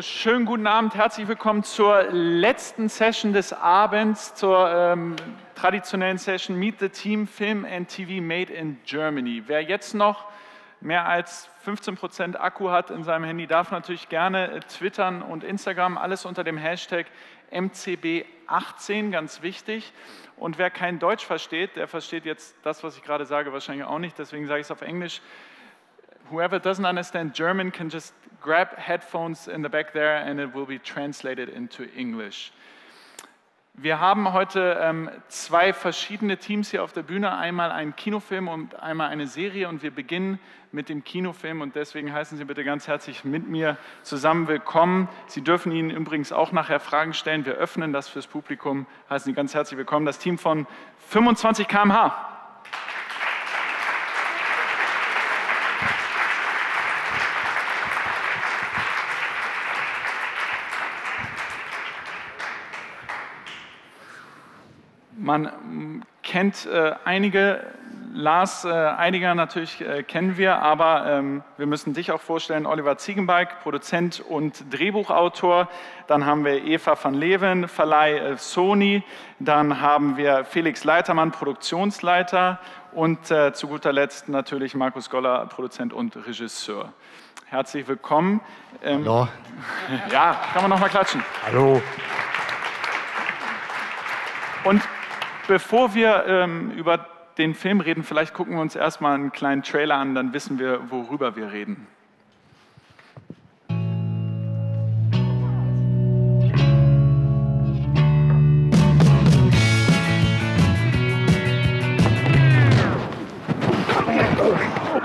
Schönen guten Abend, herzlich willkommen zur letzten Session des Abends, zur ähm, traditionellen Session Meet the Team Film and TV Made in Germany. Wer jetzt noch mehr als 15% Akku hat in seinem Handy, darf natürlich gerne äh, twittern und Instagram, alles unter dem Hashtag MCB18, ganz wichtig. Und wer kein Deutsch versteht, der versteht jetzt das, was ich gerade sage, wahrscheinlich auch nicht, deswegen sage ich es auf Englisch whoever doesn't understand German can just grab headphones in the back there and it will be translated into English. Wir haben heute ähm, zwei verschiedene Teams hier auf der Bühne, einmal einen Kinofilm und einmal eine Serie und wir beginnen mit dem Kinofilm und deswegen heißen Sie bitte ganz herzlich mit mir zusammen willkommen. Sie dürfen Ihnen übrigens auch nachher Fragen stellen. Wir öffnen das fürs Publikum. Heißen Sie ganz herzlich willkommen. Das Team von 25 km/h. Man kennt äh, einige, Lars äh, einiger natürlich äh, kennen wir, aber ähm, wir müssen dich auch vorstellen, Oliver Ziegenbalg, Produzent und Drehbuchautor. Dann haben wir Eva van Leeuwen, Verleih äh, Sony. Dann haben wir Felix Leitermann, Produktionsleiter. Und äh, zu guter Letzt natürlich Markus Goller, Produzent und Regisseur. Herzlich willkommen. Ähm, Hallo. Ja, kann man noch mal klatschen. Hallo. Und Bevor wir ähm, über den Film reden, vielleicht gucken wir uns erstmal einen kleinen Trailer an, dann wissen wir, worüber wir reden.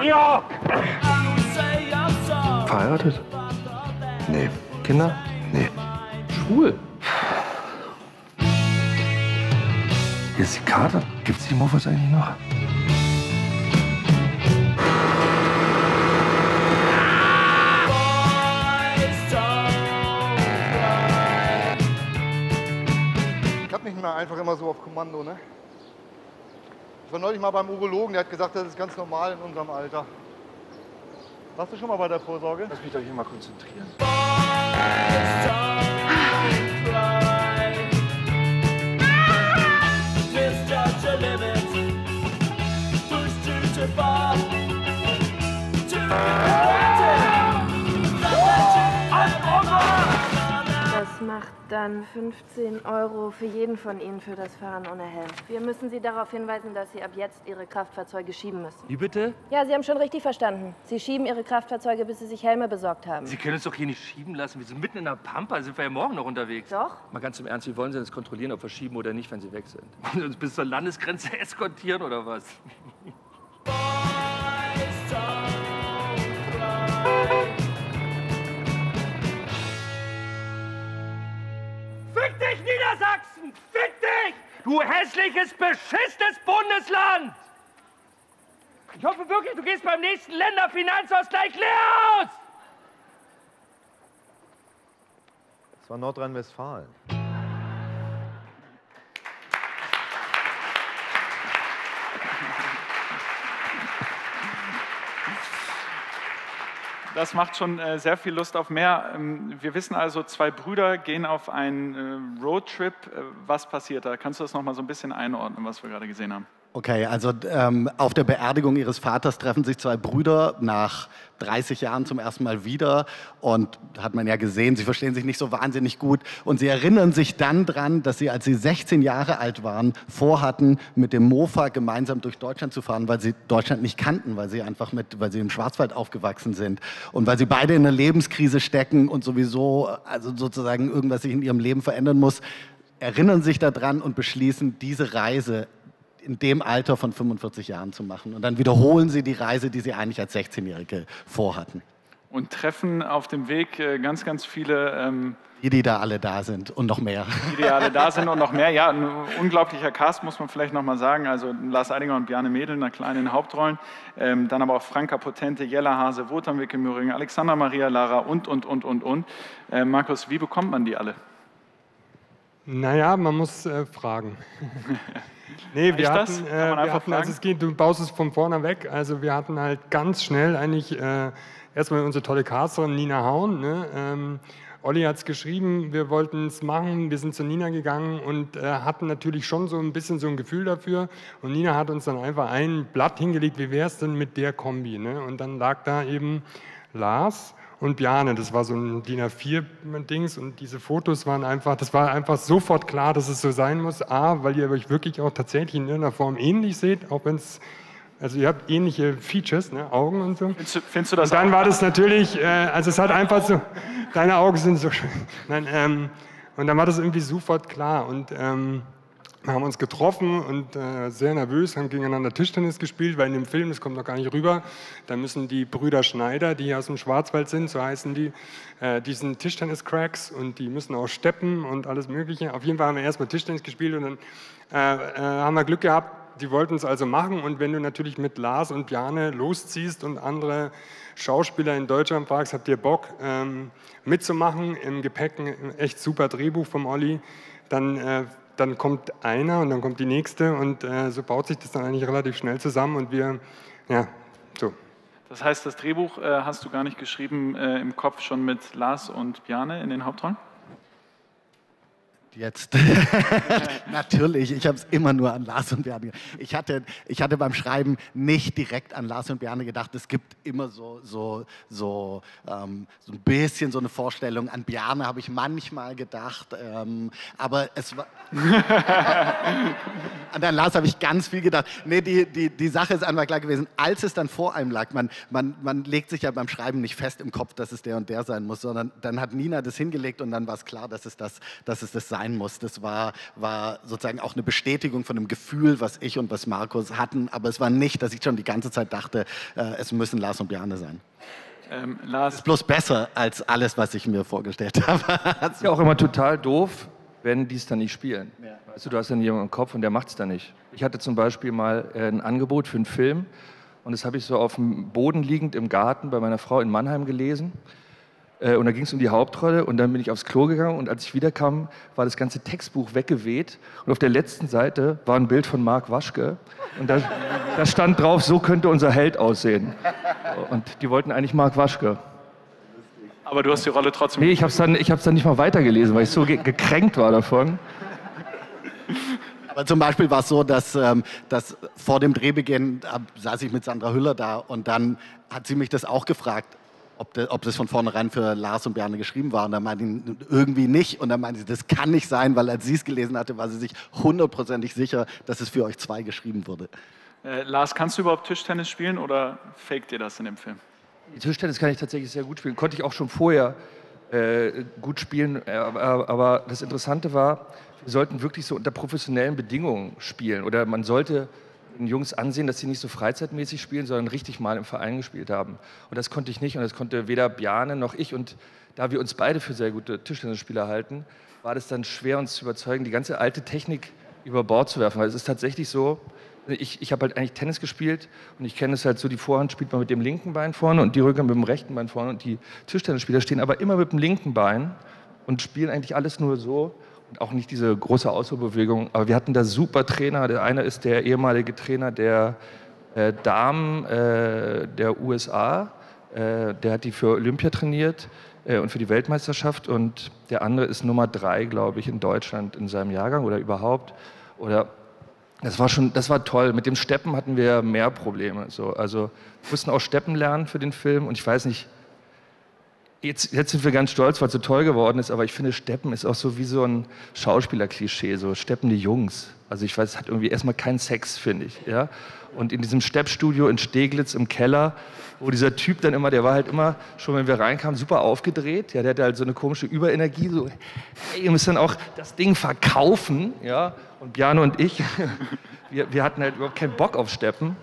Ja! Verheiratet? Nee. Kinder? Nee. Schwul? Hier ist die Karte. Gibt es die Muffas eigentlich noch? Ich hab nicht mehr einfach immer so auf Kommando, ne? Ich war neulich mal beim Urologen, der hat gesagt, das ist ganz normal in unserem Alter. Warst du schon mal bei der Vorsorge? Lass mich doch hier mal konzentrieren. Das macht dann 15 Euro für jeden von Ihnen für das Fahren ohne Helm. Wir müssen Sie darauf hinweisen, dass Sie ab jetzt Ihre Kraftfahrzeuge schieben müssen. Wie bitte? Ja, Sie haben schon richtig verstanden. Sie schieben Ihre Kraftfahrzeuge, bis Sie sich Helme besorgt haben. Sie können uns doch hier nicht schieben lassen. Wir sind mitten in der Pampa. Sind wir ja morgen noch unterwegs. Doch? Mal ganz im Ernst, wie wollen Sie das kontrollieren, ob wir schieben oder nicht, wenn Sie weg sind? Wollen Sie uns bis zur Landesgrenze eskortieren oder was? Fick dich, Niedersachsen! Fick dich! Du hässliches, beschissenes Bundesland! Ich hoffe wirklich, du gehst beim nächsten Länderfinanzausgleich leer aus! Das war Nordrhein-Westfalen. Das macht schon äh, sehr viel Lust auf mehr. Ähm, wir wissen also, zwei Brüder gehen auf einen äh, Roadtrip. Äh, was passiert da? Kannst du das noch mal so ein bisschen einordnen, was wir gerade gesehen haben? Okay, also ähm, auf der Beerdigung ihres Vaters treffen sich zwei Brüder nach 30 Jahren zum ersten Mal wieder. Und hat man ja gesehen, sie verstehen sich nicht so wahnsinnig gut. Und sie erinnern sich dann dran, dass sie, als sie 16 Jahre alt waren, vorhatten, mit dem Mofa gemeinsam durch Deutschland zu fahren, weil sie Deutschland nicht kannten, weil sie einfach mit, weil sie im Schwarzwald aufgewachsen sind. Und weil sie beide in einer Lebenskrise stecken und sowieso, also sozusagen irgendwas sich in ihrem Leben verändern muss, erinnern sich daran und beschließen, diese Reise in dem Alter von 45 Jahren zu machen. Und dann wiederholen sie die Reise, die sie eigentlich als 16-Jährige vorhatten. Und treffen auf dem Weg äh, ganz, ganz viele. Ähm die, die da alle da sind und noch mehr. Die, die alle da sind und noch mehr. Ja, ein unglaublicher Cast, muss man vielleicht noch mal sagen. Also Lars Eidinger und Bjarne Mädel in einer kleinen Hauptrollen. Ähm, dann aber auch Franka Potente, Jella Hase, Wotan Wicke Möhring, Alexander Maria Lara und, und, und, und, und. Äh, Markus, wie bekommt man die alle? Naja, man muss äh, fragen. Nee, wir hatten, äh, wir hatten also es geht, du baust es von vorne weg. Also wir hatten halt ganz schnell eigentlich äh, erstmal unsere tolle Casterin Nina Hauen. Ne? Ähm, Olli hat es geschrieben, wir wollten es machen, wir sind zu Nina gegangen und äh, hatten natürlich schon so ein bisschen so ein Gefühl dafür. Und Nina hat uns dann einfach ein Blatt hingelegt, wie wäre es denn mit der Kombi? Ne? Und dann lag da eben Lars und Bjane. Das war so ein DIN A4-Dings und diese Fotos waren einfach, das war einfach sofort klar, dass es so sein muss. A, weil ihr euch wirklich auch tatsächlich in irgendeiner Form ähnlich seht, auch wenn es also ihr habt ähnliche Features, ne? Augen und so. Findest du, findest du das und dann war das natürlich, äh, also es hat einfach so, deine Augen sind so schön. Nein, ähm, und dann war das irgendwie sofort klar. Und ähm, wir haben uns getroffen und äh, sehr nervös, haben gegeneinander Tischtennis gespielt, weil in dem Film, das kommt noch gar nicht rüber, da müssen die Brüder Schneider, die aus dem Schwarzwald sind, so heißen die, äh, die sind Tischtennis-Cracks und die müssen auch steppen und alles Mögliche. Auf jeden Fall haben wir erstmal Tischtennis gespielt und dann äh, äh, haben wir Glück gehabt, die wollten es also machen und wenn du natürlich mit Lars und Bjane losziehst und andere Schauspieler in Deutschland fragst, habt ihr Bock ähm, mitzumachen, im Gepäck ein echt super Drehbuch vom Olli, dann äh, dann kommt einer und dann kommt die nächste und äh, so baut sich das dann eigentlich relativ schnell zusammen und wir, ja, so. Das heißt, das Drehbuch äh, hast du gar nicht geschrieben äh, im Kopf schon mit Lars und Bjane in den Hauptrollen? Jetzt. Natürlich, ich habe es immer nur an Lars und Bjarne. Ich hatte, ich hatte beim Schreiben nicht direkt an Lars und Bjarne gedacht. Es gibt immer so, so, so, ähm, so ein bisschen so eine Vorstellung. An Bjarne habe ich manchmal gedacht, ähm, aber es war. an den Lars habe ich ganz viel gedacht. Nee, die, die, die Sache ist einfach klar gewesen, als es dann vor einem lag, man, man, man legt sich ja beim Schreiben nicht fest im Kopf, dass es der und der sein muss, sondern dann hat Nina das hingelegt und dann war es klar, dass es das, dass es das sein sein muss. Das war, war sozusagen auch eine Bestätigung von einem Gefühl, was ich und was Markus hatten. Aber es war nicht, dass ich schon die ganze Zeit dachte, äh, es müssen Lars und Bjarne sein. Ähm, Lars. Das ist bloß besser als alles, was ich mir vorgestellt habe. Das ist ja auch immer total doof, wenn die es dann nicht spielen. Ja. Weißt du, du hast dann jemanden im Kopf und der macht es dann nicht. Ich hatte zum Beispiel mal äh, ein Angebot für einen Film und das habe ich so auf dem Boden liegend im Garten bei meiner Frau in Mannheim gelesen. Äh, und da ging es um die Hauptrolle und dann bin ich aufs Klo gegangen und als ich wiederkam, war das ganze Textbuch weggeweht und auf der letzten Seite war ein Bild von Marc Waschke und da, da stand drauf, so könnte unser Held aussehen. Und die wollten eigentlich Marc Waschke. Aber du hast die Rolle trotzdem... Nee, ich habe es dann, dann nicht mal weitergelesen, weil ich so ge gekränkt war davon. Aber zum Beispiel war es so, dass, ähm, dass vor dem Drehbeginn äh, saß ich mit Sandra Hüller da und dann hat sie mich das auch gefragt ob, de, ob das von vornherein für Lars und Bjarne geschrieben war. Und dann meinten sie, irgendwie nicht. Und dann meinten sie, das kann nicht sein, weil als sie es gelesen hatte, war sie sich hundertprozentig sicher, dass es für euch zwei geschrieben wurde. Äh, Lars, kannst du überhaupt Tischtennis spielen oder faked ihr das in dem Film? Tischtennis kann ich tatsächlich sehr gut spielen. Konnte ich auch schon vorher äh, gut spielen. Äh, aber, aber das Interessante war, wir sollten wirklich so unter professionellen Bedingungen spielen. Oder man sollte den Jungs ansehen, dass sie nicht so freizeitmäßig spielen, sondern richtig mal im Verein gespielt haben. Und das konnte ich nicht und das konnte weder Bjane noch ich. Und da wir uns beide für sehr gute Tischtennisspieler halten, war das dann schwer, uns zu überzeugen, die ganze alte Technik über Bord zu werfen. Weil es ist tatsächlich so, ich, ich habe halt eigentlich Tennis gespielt und ich kenne es halt so, die Vorhand spielt man mit dem linken Bein vorne und die Rückhand mit dem rechten Bein vorne und die Tischtennisspieler stehen aber immer mit dem linken Bein und spielen eigentlich alles nur so auch nicht diese große Ausholbewegung, aber wir hatten da super Trainer. Der eine ist der ehemalige Trainer der äh, Damen äh, der USA, äh, der hat die für Olympia trainiert äh, und für die Weltmeisterschaft und der andere ist Nummer drei, glaube ich, in Deutschland in seinem Jahrgang oder überhaupt. Oder das war schon, das war toll. Mit dem Steppen hatten wir mehr Probleme. So, also wir mussten auch Steppen lernen für den Film und ich weiß nicht, Jetzt, jetzt, sind wir ganz stolz, weil es so toll geworden ist, aber ich finde, Steppen ist auch so wie so ein Schauspielerklischee, so steppende Jungs. Also ich weiß, es hat irgendwie erstmal keinen Sex, finde ich. Ja? Und in diesem Steppstudio in Steglitz im Keller, wo dieser Typ dann immer, der war halt immer, schon wenn wir reinkamen, super aufgedreht. Ja, der hatte halt so eine komische Überenergie, so, hey, ihr müsst dann auch das Ding verkaufen. Ja? Und Bjane und ich, wir, wir hatten halt überhaupt keinen Bock auf Steppen.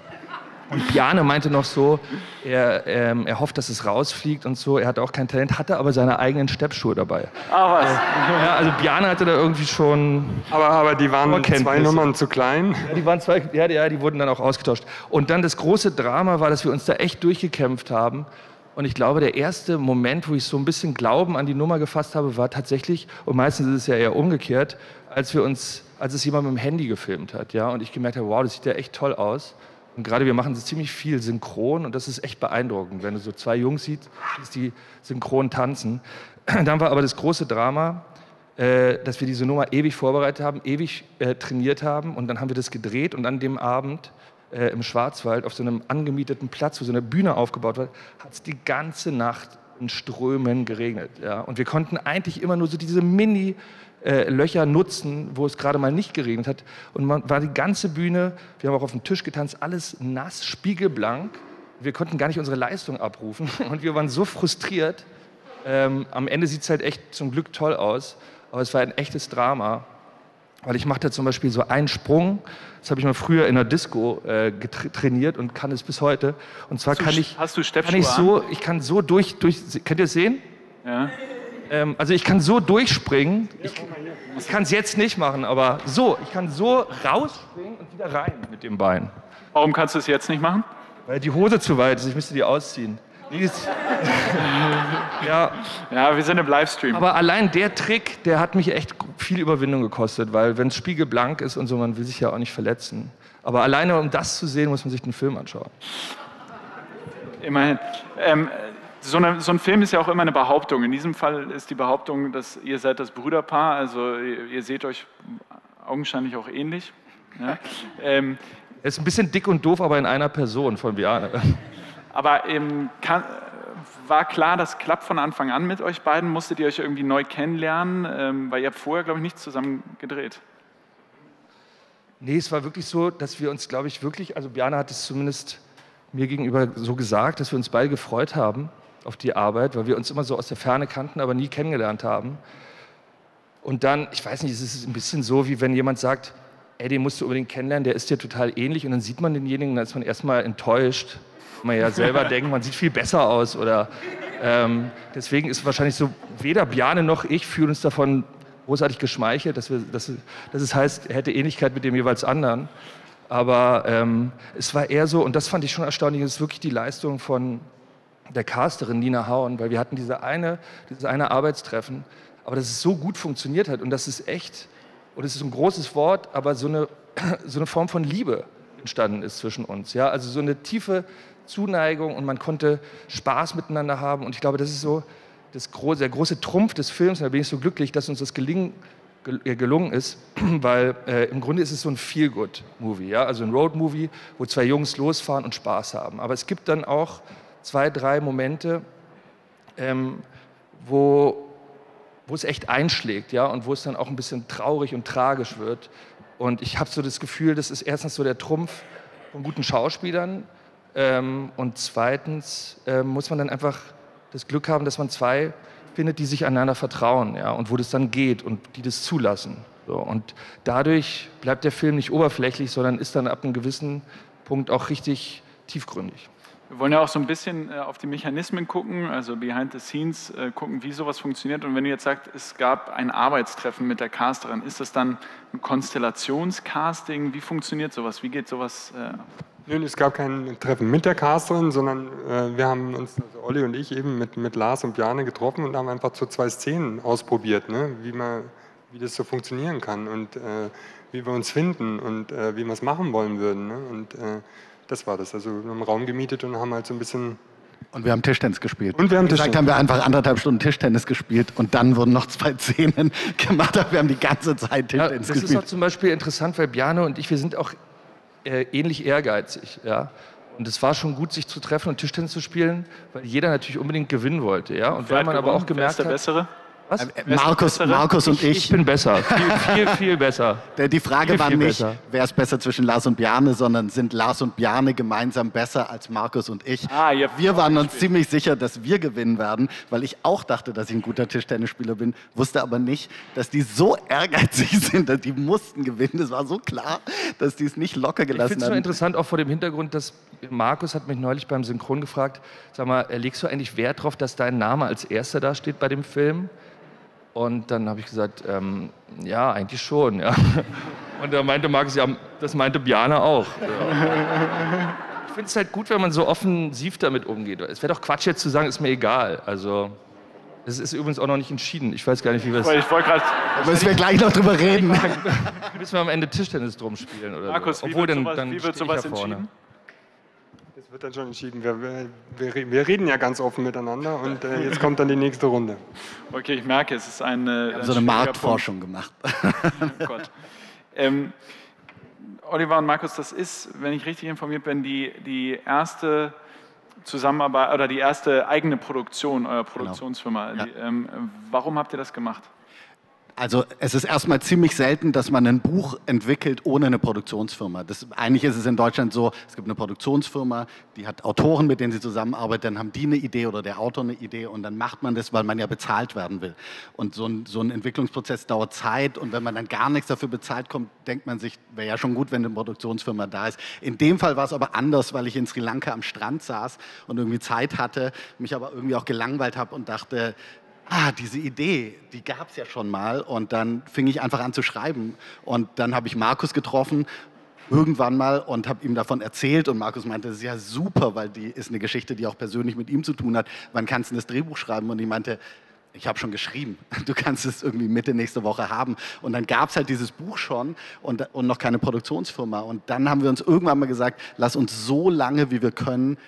Und Bjane meinte noch so, er, ähm, er hofft, dass es rausfliegt und so. Er hatte auch kein Talent, hatte aber seine eigenen Steppschuhe dabei. Ah, was? Ja, also Bjane hatte da irgendwie schon. Aber, aber die waren zwei Nummern zu klein. Ja, die waren zwei, ja, ja, die wurden dann auch ausgetauscht. Und dann das große Drama war, dass wir uns da echt durchgekämpft haben. Und ich glaube, der erste Moment, wo ich so ein bisschen Glauben an die Nummer gefasst habe, war tatsächlich, und meistens ist es ja eher umgekehrt, als wir uns, als es jemand mit dem Handy gefilmt hat, ja, und ich gemerkt habe, wow, das sieht ja echt toll aus. Und gerade wir machen ziemlich viel synchron und das ist echt beeindruckend, wenn du so zwei Jungs siehst, die synchron tanzen. dann war aber das große Drama, äh, dass wir diese Nummer ewig vorbereitet haben, ewig äh, trainiert haben und dann haben wir das gedreht und an dem Abend äh, im Schwarzwald auf so einem angemieteten Platz, wo so eine Bühne aufgebaut war, hat es die ganze Nacht in Strömen geregnet. Ja? Und wir konnten eigentlich immer nur so diese Mini- äh, Löcher nutzen, wo es gerade mal nicht geregnet hat. Und man war die ganze Bühne, wir haben auch auf dem Tisch getanzt, alles nass, spiegelblank. Wir konnten gar nicht unsere Leistung abrufen und wir waren so frustriert. Ähm, am Ende sieht es halt echt zum Glück toll aus, aber es war ein echtes Drama. Weil ich machte zum Beispiel so einen Sprung, das habe ich mal früher in der Disco äh, trainiert und kann es bis heute. Und zwar Hast kann ich, hast du Steppschuhe kann ich so, ich kann so durch, durch, könnt ihr es sehen? Ja. Ähm, also ich kann so durchspringen. Ich, ich kann es jetzt nicht machen, aber so, ich kann so rausspringen und wieder rein mit dem Bein. Warum kannst du es jetzt nicht machen? Weil die Hose zu weit ist, ich müsste die ausziehen. Ja, Ja, wir sind im Livestream. aber allein der Trick, der hat mich echt viel Überwindung gekostet, weil wenn es spiegelblank ist und so, man will sich ja auch nicht verletzen. Aber alleine um das zu sehen, muss man sich den Film anschauen. Immerhin. Ähm, so, eine, so ein Film ist ja auch immer eine Behauptung. In diesem Fall ist die Behauptung, dass ihr seid das Brüderpaar, also ihr, ihr seht euch augenscheinlich auch ähnlich. Ja? Ähm, ist ein bisschen dick und doof, aber in einer Person von Biane. aber ähm, kann, war klar, das klappt von Anfang an mit euch beiden? Musstet ihr euch irgendwie neu kennenlernen? Ähm, weil ihr habt vorher, glaube ich, nicht zusammen gedreht. Nee, es war wirklich so, dass wir uns, glaube ich, wirklich, also Björn hat es zumindest mir gegenüber so gesagt, dass wir uns beide gefreut haben auf die Arbeit, weil wir uns immer so aus der Ferne kannten, aber nie kennengelernt haben. Und dann, ich weiß nicht, es ist ein bisschen so, wie wenn jemand sagt, ey, den musst du unbedingt kennenlernen, der ist dir total ähnlich und dann sieht man denjenigen, dann ist man erstmal enttäuscht, man ja selber denkt, man sieht viel besser aus oder ähm, deswegen ist wahrscheinlich so, weder Bjane noch ich fühlen uns davon großartig geschmeichelt, dass, wir, dass, dass es heißt, er hätte Ähnlichkeit mit dem jeweils anderen. Aber ähm, es war eher so, und das fand ich schon erstaunlich, es ist wirklich die Leistung von der Casterin Nina Hauen, weil wir hatten diese eine, dieses eine Arbeitstreffen, aber dass es so gut funktioniert hat und das ist echt, und es ist ein großes Wort, aber so eine, so eine Form von Liebe entstanden ist zwischen uns. Ja? Also so eine tiefe Zuneigung und man konnte Spaß miteinander haben und ich glaube, das ist so das große, der große Trumpf des Films und da bin ich so glücklich, dass uns das gelingen, gel- äh, gelungen ist, weil äh, im Grunde ist es so ein Feel-Good-Movie, ja? also ein Road-Movie, wo zwei Jungs losfahren und Spaß haben. Aber es gibt dann auch zwei, drei Momente, ähm, wo, wo es echt einschlägt, ja, und wo es dann auch ein bisschen traurig und tragisch wird. Und ich habe so das Gefühl, das ist erstens so der Trumpf von guten Schauspielern ähm, und zweitens ähm, muss man dann einfach das Glück haben, dass man zwei findet, die sich einander vertrauen, ja, und wo das dann geht und die das zulassen. So, und dadurch bleibt der Film nicht oberflächlich, sondern ist dann ab einem gewissen Punkt auch richtig tiefgründig. Wir wollen ja auch so ein bisschen äh, auf die Mechanismen gucken, also behind the scenes äh, gucken, wie sowas funktioniert. Und wenn ihr jetzt sagt, es gab ein Arbeitstreffen mit der Casterin, ist das dann ein Konstellationscasting? Wie funktioniert sowas? Wie geht sowas? Äh, Nö, es gab kein Treffen mit der Casterin, sondern wir haben uns, also Olli und ich, eben mit, mit Lars und Bjarne getroffen und haben einfach so zwei Szenen ausprobiert, ne? wie, man, wie das so funktionieren kann und äh, wie wir uns finden und äh, wie wir es machen wollen würden. Ne? Und das war das. Also wir haben einen Raum gemietet und haben halt so ein bisschen Und wir haben Tischtennis gespielt. Und wir haben Tischtennis. haben wir einfach anderthalb Stunden Tischtennis gespielt und dann wurden noch zwei Szenen gemacht. aber Wir haben die ganze Zeit Ja, Tischtennis das ist auch gespielt. zum Beispiel interessant, weil Bjane und ich, wir sind auch äh, ähnlich ehrgeizig. Ja? Und es war schon gut, sich zu treffen und Tischtennis zu spielen, weil jeder natürlich unbedingt gewinnen wollte. Ja? Und wer weil man aber gewonnen? auch Wer gemerkt ist der hat, Bessere? Was? Äh, Markus, Markus und ich, ich. ich bin besser, viel, viel, viel besser. Die Frage Viel, war viel nicht, besser. wer ist besser zwischen Lars und Bjarne, sondern sind Lars und Bjarne gemeinsam besser als Markus und ich. Ah, wir waren uns ziemlich sicher, dass wir gewinnen werden, weil ich auch dachte, dass ich ein guter Tischtennisspieler bin, wusste aber nicht, dass die so ehrgeizig sind, dass die mussten gewinnen. Das war so klar, dass die es nicht locker Ich gelassen finde es nur haben. interessant, auch vor dem Hintergrund, dass Markus hat mich neulich beim Synchron gefragt, sag mal, äh, legst du eigentlich Wert darauf, dass dein Name als erster da steht bei dem Film? Und dann habe ich gesagt, ähm, ja, eigentlich schon, ja. Und da meinte Markus, ja, das meinte Bjane auch. Ja. Ich finde es halt gut, wenn man so offensiv damit umgeht. Es wäre doch Quatsch jetzt zu sagen, ist mir egal. Also, es ist übrigens auch noch nicht entschieden. Ich weiß gar nicht, wie wir es... Ich wollte gerade. Müssen wir gleich noch drüber reden. Müssen wir am Ende Tischtennis drum spielen oder Markus, so. wie Obwohl, wird dann, sowas, dann wie wird sowas entschieden? Das wird dann schon entschieden. Wir, wir, wir reden ja ganz offen miteinander und äh, jetzt kommt dann die nächste Runde. Okay, ich merke, es ist eine. Wir haben so eine Marktforschung gemacht. oh Gott. Ähm, Oliver und Markus, das ist, wenn ich richtig informiert bin, die, die erste Zusammenarbeit oder die erste eigene Produktion eurer Genau. Produktionsfirma. Die, ähm, warum habt ihr das gemacht? Also es ist erstmal ziemlich selten, dass man ein Buch entwickelt ohne eine Produktionsfirma. Das, eigentlich ist es in Deutschland so, es gibt eine Produktionsfirma, die hat Autoren, mit denen sie zusammenarbeitet, dann haben die eine Idee oder der Autor eine Idee und dann macht man das, weil man ja bezahlt werden will. Und so ein, so ein Entwicklungsprozess dauert Zeit und wenn man dann gar nichts dafür bezahlt kommt, denkt man sich, wäre ja schon gut, wenn eine Produktionsfirma da ist. In dem Fall war es aber anders, weil ich in Sri Lanka am Strand saß und irgendwie Zeit hatte, mich aber irgendwie auch gelangweilt habe und dachte, ah, diese Idee, die gab es ja schon mal. Und dann fing ich einfach an zu schreiben. Und dann habe ich Markus getroffen, irgendwann mal, und habe ihm davon erzählt. Und Markus meinte, das ist ja super, weil die ist eine Geschichte, die auch persönlich mit ihm zu tun hat. Wann kannst du das Drehbuch schreiben? Und ich meinte, ich habe schon geschrieben. Du kannst es irgendwie Mitte nächste Woche haben. Und dann gab es halt dieses Buch schon und, und noch keine Produktionsfirma. Und dann haben wir uns irgendwann mal gesagt, lass uns so lange, wie wir können,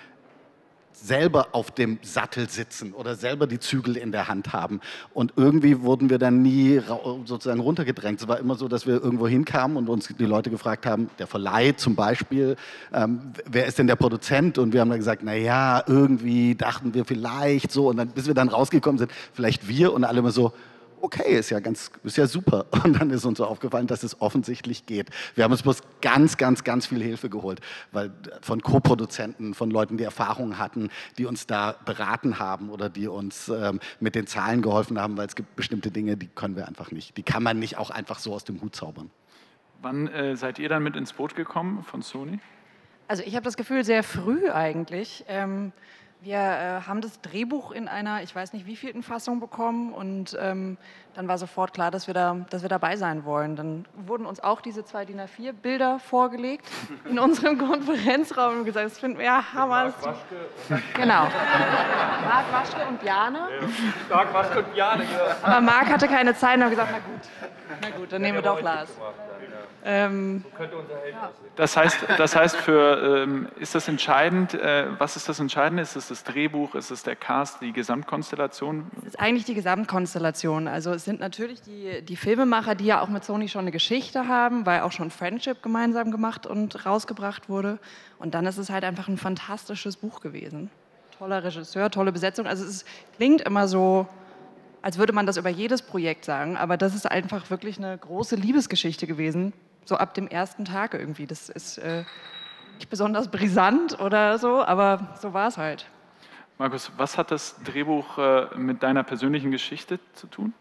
selber auf dem Sattel sitzen oder selber die Zügel in der Hand haben. Und irgendwie wurden wir dann nie sozusagen runtergedrängt. Es war immer so, dass wir irgendwo hinkamen und uns die Leute gefragt haben, der Verleih zum Beispiel, ähm, wer ist denn der Produzent? Und wir haben dann gesagt, na ja, irgendwie dachten wir vielleicht so. Und dann, bis wir dann rausgekommen sind, vielleicht wir und alle immer so, okay, ist ja ganz, ist ja super. Und dann ist uns so aufgefallen, dass es offensichtlich geht. Wir haben uns bloß ganz, ganz, ganz viel Hilfe geholt, weil von Co-Produzenten, von Leuten, die Erfahrung hatten, die uns da beraten haben oder die uns ähm, mit den Zahlen geholfen haben, weil es gibt bestimmte Dinge, die können wir einfach nicht. Die kann man nicht auch einfach so aus dem Hut zaubern. Wann äh, seid ihr dann mit ins Boot gekommen von Sony? Also ich habe das Gefühl, sehr früh eigentlich. Ähm, wir äh, haben das Drehbuch in einer, ich weiß nicht wievielten Fassung bekommen und ähm, dann war sofort klar, dass wir, da, dass wir dabei sein wollen. Dann wurden uns auch diese zwei DIN A4-Bilder vorgelegt in unserem Konferenzraum und gesagt, das finden wir ja Hammer. Genau. Marc Waschke und Bjane. Stark Waschke und Bjane. Aber Marc hatte keine Zeit und hat gesagt, na gut, na gut, dann nehmen wir doch Lars. Ähm, Das heißt, das heißt für, ähm, ist das entscheidend, äh, was ist das Entscheidende? Ist es das Drehbuch, ist es der Cast, die Gesamtkonstellation? ist eigentlich die Gesamtkonstellation. Also es sind natürlich die, die Filmemacher, die ja auch mit Sony schon eine Geschichte haben, weil auch schon Friendship gemeinsam gemacht und rausgebracht wurde. Und dann ist es halt einfach ein fantastisches Buch gewesen. Toller Regisseur, tolle Besetzung. Also es klingt immer so, als würde man das über jedes Projekt sagen, aber das ist einfach wirklich eine große Liebesgeschichte gewesen, so ab dem ersten Tag irgendwie. Das ist äh, nicht besonders brisant oder so, aber so war es halt. Markus, was hat das Drehbuch äh, mit deiner persönlichen Geschichte zu tun?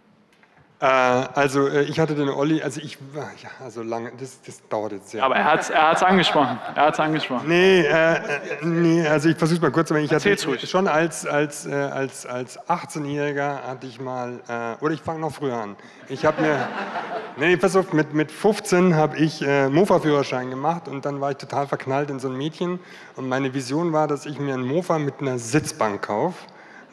Äh, also äh, ich hatte den Olli, also ich war, ja, also lange, das, das dauert jetzt sehr. Aber er hat es er hat's angesprochen. Er hat's angesprochen. Nee, äh, äh, nee, also ich versuche mal kurz zu machen. Ich Erzähl's hatte ruhig. schon als, als, als, als 18-Jähriger hatte ich mal, äh, oder ich fange noch früher an. Ich habe mir, nee, pass auf, mit, mit 15 habe ich äh, Mofa-Führerschein gemacht und dann war ich total verknallt in so ein Mädchen und meine Vision war, dass ich mir einen Mofa mit einer Sitzbank kaufe.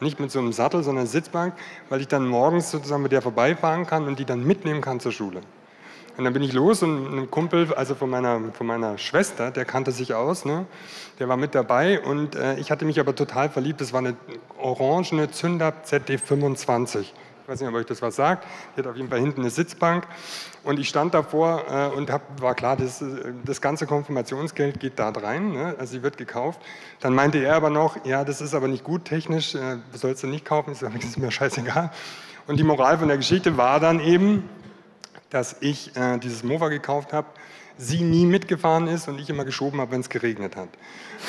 Nicht mit so einem Sattel, sondern Sitzbank, weil ich dann morgens sozusagen mit der vorbeifahren kann und die dann mitnehmen kann zur Schule. Und dann bin ich los und ein Kumpel, also von meiner, von meiner Schwester, der kannte sich aus, ne? der war mit dabei und äh, ich hatte mich aber total verliebt. Das war eine orangene Zündab ZD25. Ich weiß nicht, ob euch das was sagt. Die hat auf jeden Fall hinten eine Sitzbank. Und ich stand davor äh, und hab, war klar, das, äh, das ganze Konfirmationsgeld geht da rein. Ne? Also sie wird gekauft. Dann meinte er aber noch, ja, das ist aber nicht gut technisch, äh, sollst du nicht kaufen. Ich sage, das ist mir scheißegal. Und die Moral von der Geschichte war dann eben, dass ich äh, dieses Mofa gekauft habe, sie nie mitgefahren ist und ich immer geschoben habe, wenn es geregnet hat.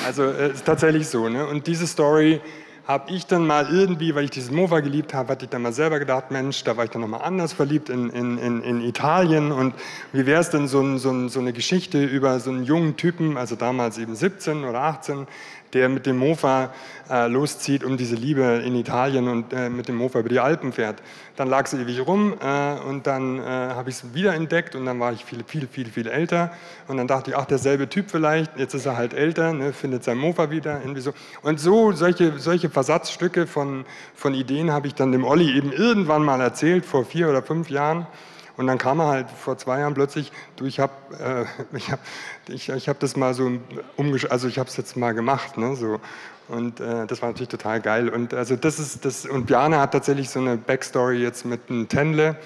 Also äh, ist tatsächlich so. Ne? Und diese Story habe ich dann mal irgendwie, weil ich dieses Mofa geliebt habe, hatte ich dann mal selber gedacht, Mensch, da war ich dann nochmal anders verliebt in, in, in, in Italien. Und wie wäre es denn so, ein, so, ein, so eine Geschichte über so einen jungen Typen, also damals eben 17 oder 18, der mit dem Mofa äh, loszieht um diese Liebe in Italien und äh, mit dem Mofa über die Alpen fährt. Dann lag sie ewig rum äh, und dann äh, habe ich es wieder entdeckt und dann war ich viel, viel, viel, viel älter und dann dachte ich, ach, derselbe Typ vielleicht, jetzt ist er halt älter, ne, findet sein Mofa wieder. Irgendwie so. Und so, solche, solche Versatzstücke von, von Ideen habe ich dann dem Olli eben irgendwann mal erzählt, vor vier oder fünf Jahren. Und dann kam er halt vor zwei Jahren plötzlich, du, ich habe äh, ich hab, ich, ich hab das mal so umgesch also ich habe es jetzt mal gemacht, ne, so. Und äh, das war natürlich total geil. Und also das ist das und Bjarne hat tatsächlich so eine Backstory jetzt mit einem Tenle,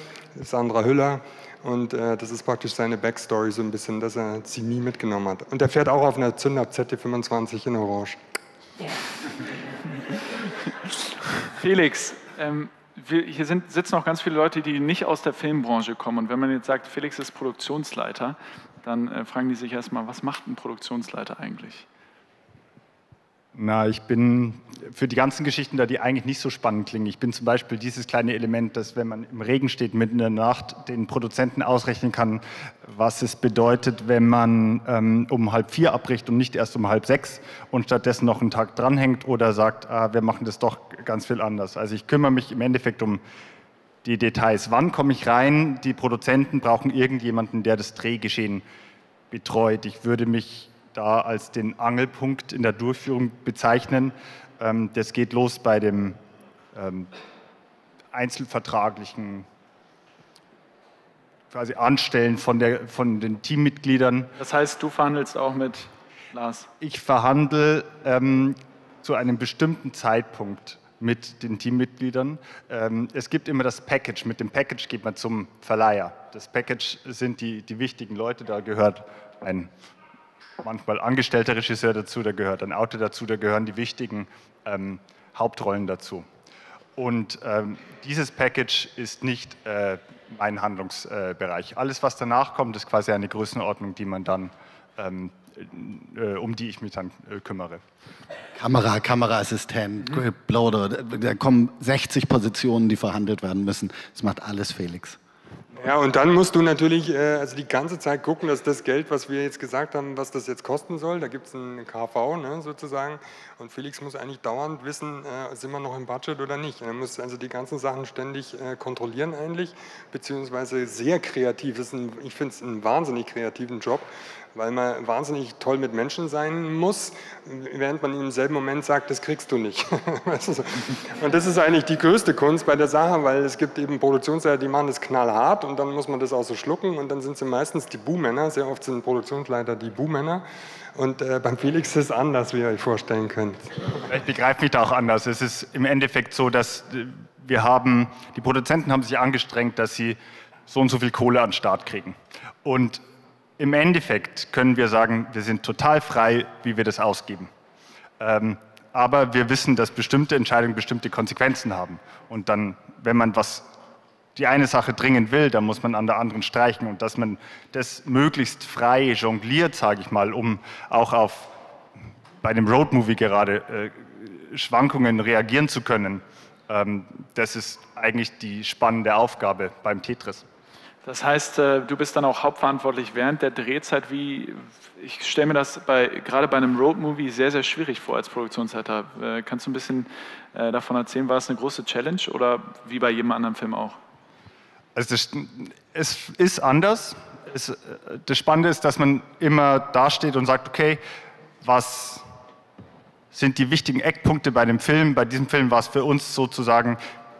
Sandra Hüller. Und äh, das ist praktisch seine Backstory so ein bisschen, dass er sie nie mitgenommen hat. Und er fährt auch auf einer Zündab ZT25 in Orange. Yeah. Felix, ähm, wir, hier sind, sitzen auch ganz viele Leute, die nicht aus der Filmbranche kommen. Und wenn man jetzt sagt, Felix ist Produktionsleiter, dann äh, fragen die sich erstmal, was macht ein Produktionsleiter eigentlich? Na, ich bin für die ganzen Geschichten da, die eigentlich nicht so spannend klingen. Ich bin zum Beispiel dieses kleine Element, dass wenn man im Regen steht mitten in der Nacht, den Produzenten ausrechnen kann, was es bedeutet, wenn man ähm, um halb vier abbricht und nicht erst um halb sechs und stattdessen noch einen Tag dranhängt oder sagt, ah, wir machen das doch ganz viel anders. Also ich kümmere mich im Endeffekt um die Details. Wann komme ich rein? Die Produzenten brauchen irgendjemanden, der das Drehgeschehen betreut. Ich würde mich da als den Angelpunkt in der Durchführung bezeichnen. Ähm, das geht los bei dem ähm, einzelvertraglichen quasi Anstellen von, der, von den Teammitgliedern. Das heißt, du verhandelst auch mit Lars? Ich verhandle ähm, zu einem bestimmten Zeitpunkt mit den Teammitgliedern. Ähm, es gibt immer das Package. Mit dem Package geht man zum Verleiher. Das Package sind die, die wichtigen Leute. Da gehört ein manchmal angestellter Regisseur dazu, da gehört ein Auto dazu, da gehören die wichtigen ähm, Hauptrollen dazu. Und ähm, dieses Package ist nicht äh, mein Handlungsbereich. Äh, Alles, was danach kommt, ist quasi eine Größenordnung, die man dann, ähm, äh, um die ich mich dann äh, kümmere. Kamera, Kameraassistent, mhm. Bloader, da kommen 60 Positionen, die verhandelt werden müssen. Das macht alles Felix. Ja, und dann musst du natürlich äh, also die ganze Zeit gucken, dass das Geld, was wir jetzt gesagt haben, was das jetzt kosten soll, da gibt es einen KV ne, sozusagen und Felix muss eigentlich dauernd wissen, äh, sind wir noch im Budget oder nicht. Er muss also die ganzen Sachen ständig äh, kontrollieren eigentlich, beziehungsweise sehr kreativ, ist ein, ich finde es einen wahnsinnig kreativen Job, weil man wahnsinnig toll mit Menschen sein muss, während man im selben Moment sagt, das kriegst du nicht. und das ist eigentlich die größte Kunst bei der Sache, weil es gibt eben Produktionsleiter, die machen das knallhart und dann muss man das auch so schlucken und dann sind sie meistens die Buhmänner, sehr oft sind Produktionsleiter die Buhmänner und äh, beim Felix ist es anders, wie ihr euch vorstellen könnt. Ich begreife mich da auch anders. Es ist im Endeffekt so, dass äh, wir haben, die Produzenten haben sich angestrengt, dass sie so und so viel Kohle an den Start kriegen. Und im Endeffekt können wir sagen, wir sind total frei, wie wir das ausgeben. Ähm, aber wir wissen, dass bestimmte Entscheidungen bestimmte Konsequenzen haben. Und dann, wenn man was, die eine Sache dringend will, dann muss man an der anderen streichen. Und dass man das möglichst frei jongliert, sage ich mal, um auch auf bei dem Roadmovie gerade äh, Schwankungen reagieren zu können, ähm, das ist eigentlich die spannende Aufgabe beim Tetris. Das heißt, äh, du bist dann auch hauptverantwortlich während der Drehzeit. Wie, ich stelle mir das bei, gerade bei einem Roadmovie sehr, sehr schwierig vor als Produktionsleiter. Äh, kannst du ein bisschen äh, davon erzählen? War es eine große Challenge oder wie bei jedem anderen Film auch? Also das, es ist anders. Es, das Spannende ist, dass man immer dasteht und sagt, okay, was sind die wichtigen Eckpunkte bei dem Film? Bei diesem Film war es für uns sozusagen,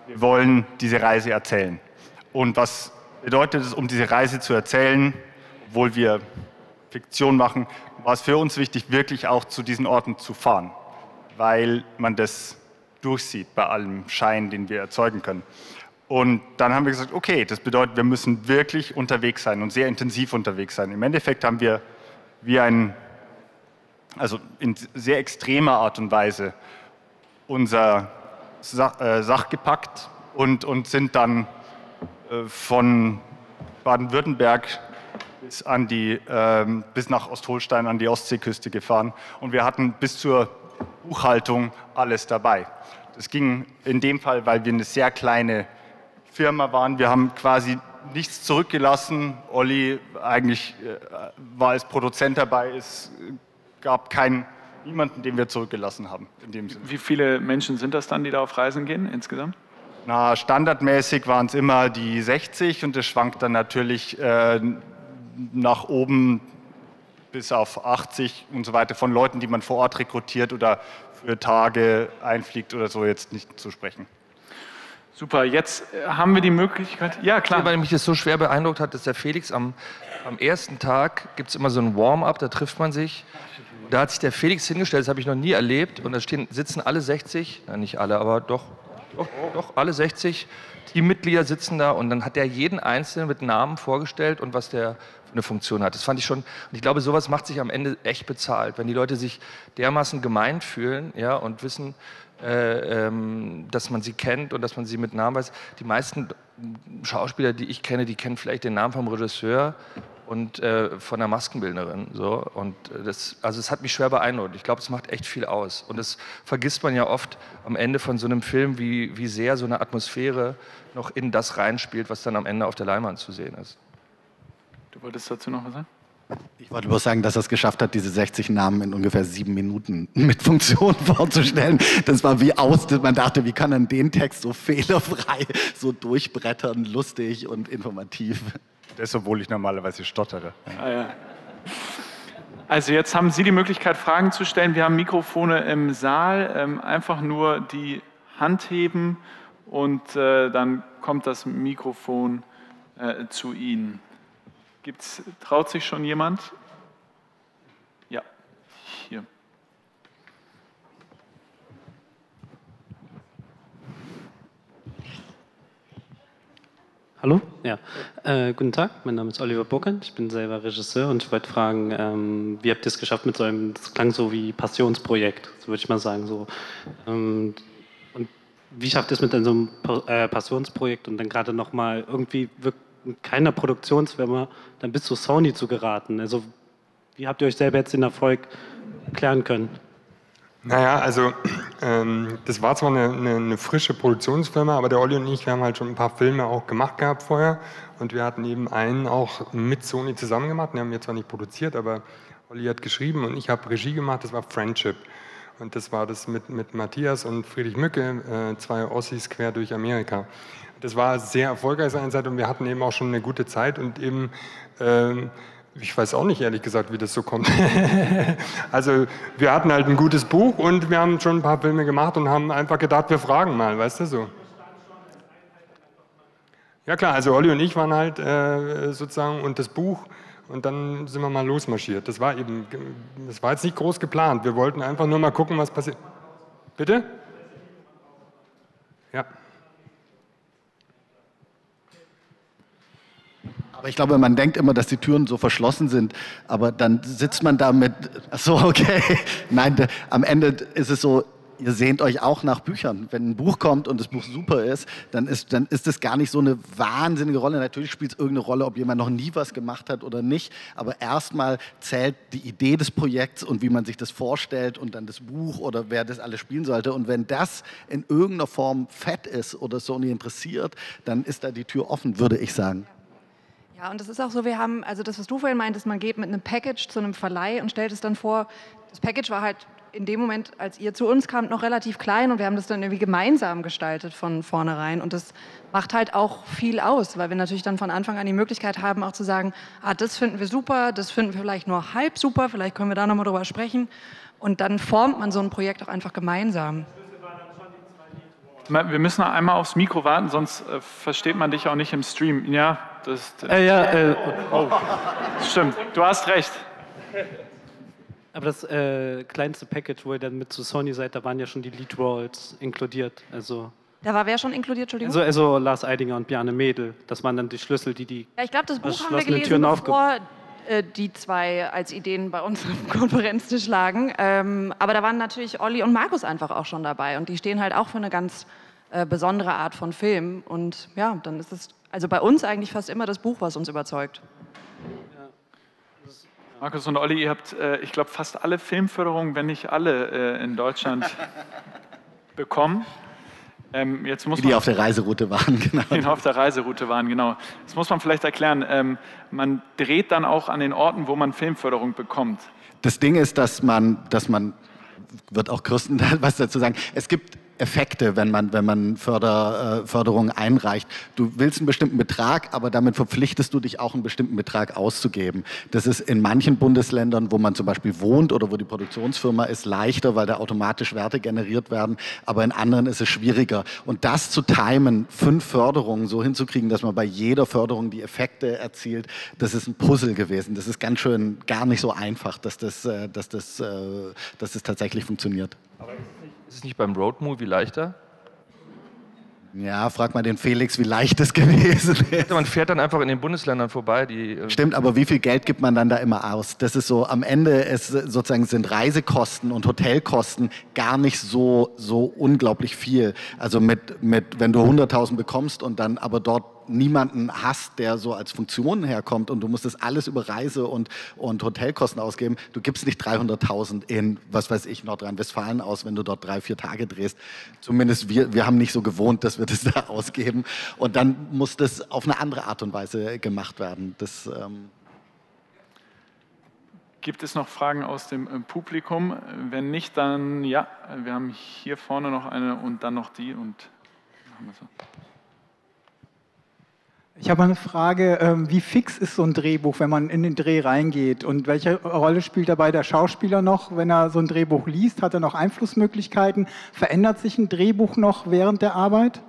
wir wollen diese Reise erzählen. Und was bedeutet es, um diese Reise zu erzählen, obwohl wir Fiktion machen, war es für uns wichtig, wirklich auch zu diesen Orten zu fahren, weil man das durchsieht bei allem Schein, den wir erzeugen können. Und dann haben wir gesagt, okay, das bedeutet, wir müssen wirklich unterwegs sein und sehr intensiv unterwegs sein. Im Endeffekt haben wir wie ein, also in sehr extremer Art und Weise unser Sach, äh, Sach gepackt und, und sind dann von Baden-Württemberg bis, äh, bis nach Ostholstein an die Ostseeküste gefahren und wir hatten bis zur Buchhaltung alles dabei. Das ging in dem Fall, weil wir eine sehr kleine Firma waren. Wir haben quasi nichts zurückgelassen. Olli eigentlich äh, war als Produzent dabei. Es gab keinen, niemanden, den wir zurückgelassen haben. Wie viele Menschen sind das dann, die da auf Reisen gehen insgesamt? Na, standardmäßig waren es immer die 60 und es schwankt dann natürlich äh, nach oben bis auf 80 und so weiter von Leuten, die man vor Ort rekrutiert oder für Tage einfliegt oder so jetzt nicht zu sprechen. Super, jetzt äh, haben wir die Möglichkeit. Ja, klar. Weil mich das so schwer beeindruckt hat, dass der Felix am, am ersten Tag gibt es immer so ein Warm-up, da trifft man sich. Da hat sich der Felix hingestellt, das habe ich noch nie erlebt. Und da stehen, sitzen alle 60, na nicht alle, aber doch, doch, doch alle 60 Teammitglieder sitzen da und dann hat er jeden Einzelnen mit Namen vorgestellt und was der für eine Funktion hat. Das fand ich schon, und ich glaube, sowas macht sich am Ende echt bezahlt, wenn die Leute sich dermaßen gemeint fühlen ja, und wissen, äh, ähm, dass man sie kennt und dass man sie mit Namen weiß. Die meisten Schauspieler, die ich kenne, die kennen vielleicht den Namen vom Regisseur und äh, von der Maskenbildnerin. So. Und das, also es hat mich schwer beeindruckt. Ich glaube, es macht echt viel aus. Und das vergisst man ja oft am Ende von so einem Film, wie, wie sehr so eine Atmosphäre noch in das reinspielt, was dann am Ende auf der Leinwand zu sehen ist. Du wolltest dazu noch was sagen? Ich wollte bloß sagen, dass er es geschafft hat, diese 60 Namen in ungefähr sieben Minuten mit Funktion vorzustellen. Das war wie aus, man dachte, wie kann er den Text so fehlerfrei, so durchbrettern, lustig und informativ. Das, obwohl ich normalerweise stottere. Ah, ja. Also jetzt haben Sie die Möglichkeit, Fragen zu stellen. Wir haben Mikrofone im Saal. Ähm, einfach nur die Hand heben und äh, dann kommt das Mikrofon äh, zu Ihnen. Gibt's, traut sich schon jemand? Hallo? Ja. Äh, guten Tag, mein Name ist Oliver Burkand, ich bin selber Regisseur und ich wollte fragen, ähm, wie habt ihr es geschafft mit so einem, das klang so wie Passionsprojekt, so würde ich mal sagen. So. Ähm, und wie schafft ihr es mit so einem äh, Passionsprojekt und dann gerade nochmal irgendwie mit keiner Produktionsfirma dann bis zu Sony zu geraten? Also wie habt ihr euch selber jetzt den Erfolg klären können? Naja, also ähm, das war zwar eine, eine, eine, frische Produktionsfirma, aber der Olli und ich, wir haben halt schon ein paar Filme auch gemacht gehabt vorher und wir hatten eben einen auch mit Sony zusammen gemacht. Den haben wir zwar nicht produziert, aber Olli hat geschrieben und ich habe Regie gemacht, das war Friendship. Und das war das mit, mit Matthias und Friedrich Mücke, äh, zwei Ossis quer durch Amerika. Das war sehr erfolgreich seinerzeit und wir hatten eben auch schon eine gute Zeit und eben... Ähm, ich weiß auch nicht ehrlich gesagt, wie das so kommt. also wir hatten halt ein gutes Buch und wir haben schon ein paar Filme gemacht und haben einfach gedacht, wir fragen mal, weißt du so. Ja klar, also Olli und ich waren halt äh, sozusagen und das Buch und dann sind wir mal losmarschiert. Das war eben, das war jetzt nicht groß geplant. Wir wollten einfach nur mal gucken, was passiert. Bitte? Ja. Aber ich glaube, man denkt immer, dass die Türen so verschlossen sind, aber dann sitzt man da mit, so okay, nein, am Ende ist es so, ihr sehnt euch auch nach Büchern. Wenn ein Buch kommt und das Buch super ist, dann ist, dann ist das gar nicht so eine wahnsinnige Rolle. Natürlich spielt es irgendeine Rolle, ob jemand noch nie was gemacht hat oder nicht. Aber erstmal zählt die Idee des Projekts und wie man sich das vorstellt und dann das Buch oder wer das alles spielen sollte. Und wenn das in irgendeiner Form fett ist oder Sony interessiert, dann ist da die Tür offen, würde ich sagen. Ja, und das ist auch so, wir haben, also das, was du vorhin meintest, man geht mit einem Package zu einem Verleih und stellt es dann vor, das Package war halt in dem Moment, als ihr zu uns kamt, noch relativ klein und wir haben das dann irgendwie gemeinsam gestaltet von vornherein und das macht halt auch viel aus, weil wir natürlich dann von Anfang an die Möglichkeit haben, auch zu sagen, ah, das finden wir super, das finden wir vielleicht nur halb super, vielleicht können wir da nochmal drüber sprechen und dann formt man so ein Projekt auch einfach gemeinsam. Wir müssen einmal aufs Mikro warten, sonst äh, versteht man dich auch nicht im Stream. Ja, das. Äh, ja, äh, oh. Stimmt, du hast recht. Aber das äh, kleinste Package, wo ihr dann mit zu Sony seid, da waren ja schon die Lead Rolls inkludiert. Also da war wer schon inkludiert, Entschuldigung? Also, also Lars Eidinger und Bjarne Mädel. Das waren dann die Schlüssel, die die. Ja, ich glaube, das Buch haben wir gelesen, Türen bevor äh, die zwei als Ideen bei uns am Konferenztisch lagen. Ähm, aber da waren natürlich Olli und Markus einfach auch schon dabei und die stehen halt auch für eine ganz äh, besondere Art von Film. Und ja, dann ist es also bei uns eigentlich fast immer das Buch, was uns überzeugt. Markus und Olli, ihr habt, äh, ich glaube, fast alle Filmförderungen, wenn nicht alle, äh, in Deutschland bekommen. Ähm, jetzt muss die, man, auf der Reiseroute waren, genau. Die auf der Reiseroute waren, genau. Das muss man vielleicht erklären. Ähm, man dreht dann auch an den Orten, wo man Filmförderung bekommt. Das Ding ist, dass man, dass man wird auch Kirsten was dazu sagen. Es gibt Effekte, wenn man, wenn man Förder, äh, Förderungen einreicht. Du willst einen bestimmten Betrag, aber damit verpflichtest du dich auch einen bestimmten Betrag auszugeben. Das ist in manchen Bundesländern, wo man zum Beispiel wohnt oder wo die Produktionsfirma ist, leichter, weil da automatisch Werte generiert werden, aber in anderen ist es schwieriger. Und das zu timen, fünf Förderungen so hinzukriegen, dass man bei jeder Förderung die Effekte erzielt, das ist ein Puzzle gewesen. Das ist ganz schön gar nicht so einfach, dass das, äh, dass das, äh, dass das tatsächlich funktioniert. Aber ist es nicht beim Roadmovie leichter? Ja, frag mal den Felix, wie leicht es gewesen ist. Man fährt dann einfach in den Bundesländern vorbei. Die, äh, Stimmt, aber wie viel Geld gibt man dann da immer aus? Das ist so, am Ende ist sozusagen sind Reisekosten und Hotelkosten gar nicht so, so unglaublich viel. Also mit, mit, wenn du 100.000 bekommst und dann aber dort niemanden hast, der so als Funktion herkommt und du musst das alles über Reise und, und Hotelkosten ausgeben. Du gibst nicht 300.000 in, was weiß ich, Nordrhein-Westfalen aus, wenn du dort drei, vier Tage drehst. Zumindest wir, wir haben nicht so gewohnt, dass wir das da ausgeben. Und dann muss das auf eine andere Art und Weise gemacht werden. Das, ähm Gibt es noch Fragen aus dem äh, Publikum? Wenn nicht, dann ja, wir haben hier vorne noch eine und dann noch die und machen wir so. Ich habe eine Frage, ähm, wie fix ist so ein Drehbuch, wenn man in den Dreh reingeht? Und welche Rolle spielt dabei der Schauspieler noch, wenn er so ein Drehbuch liest? Hat er noch Einflussmöglichkeiten? Verändert sich ein Drehbuch noch während der Arbeit?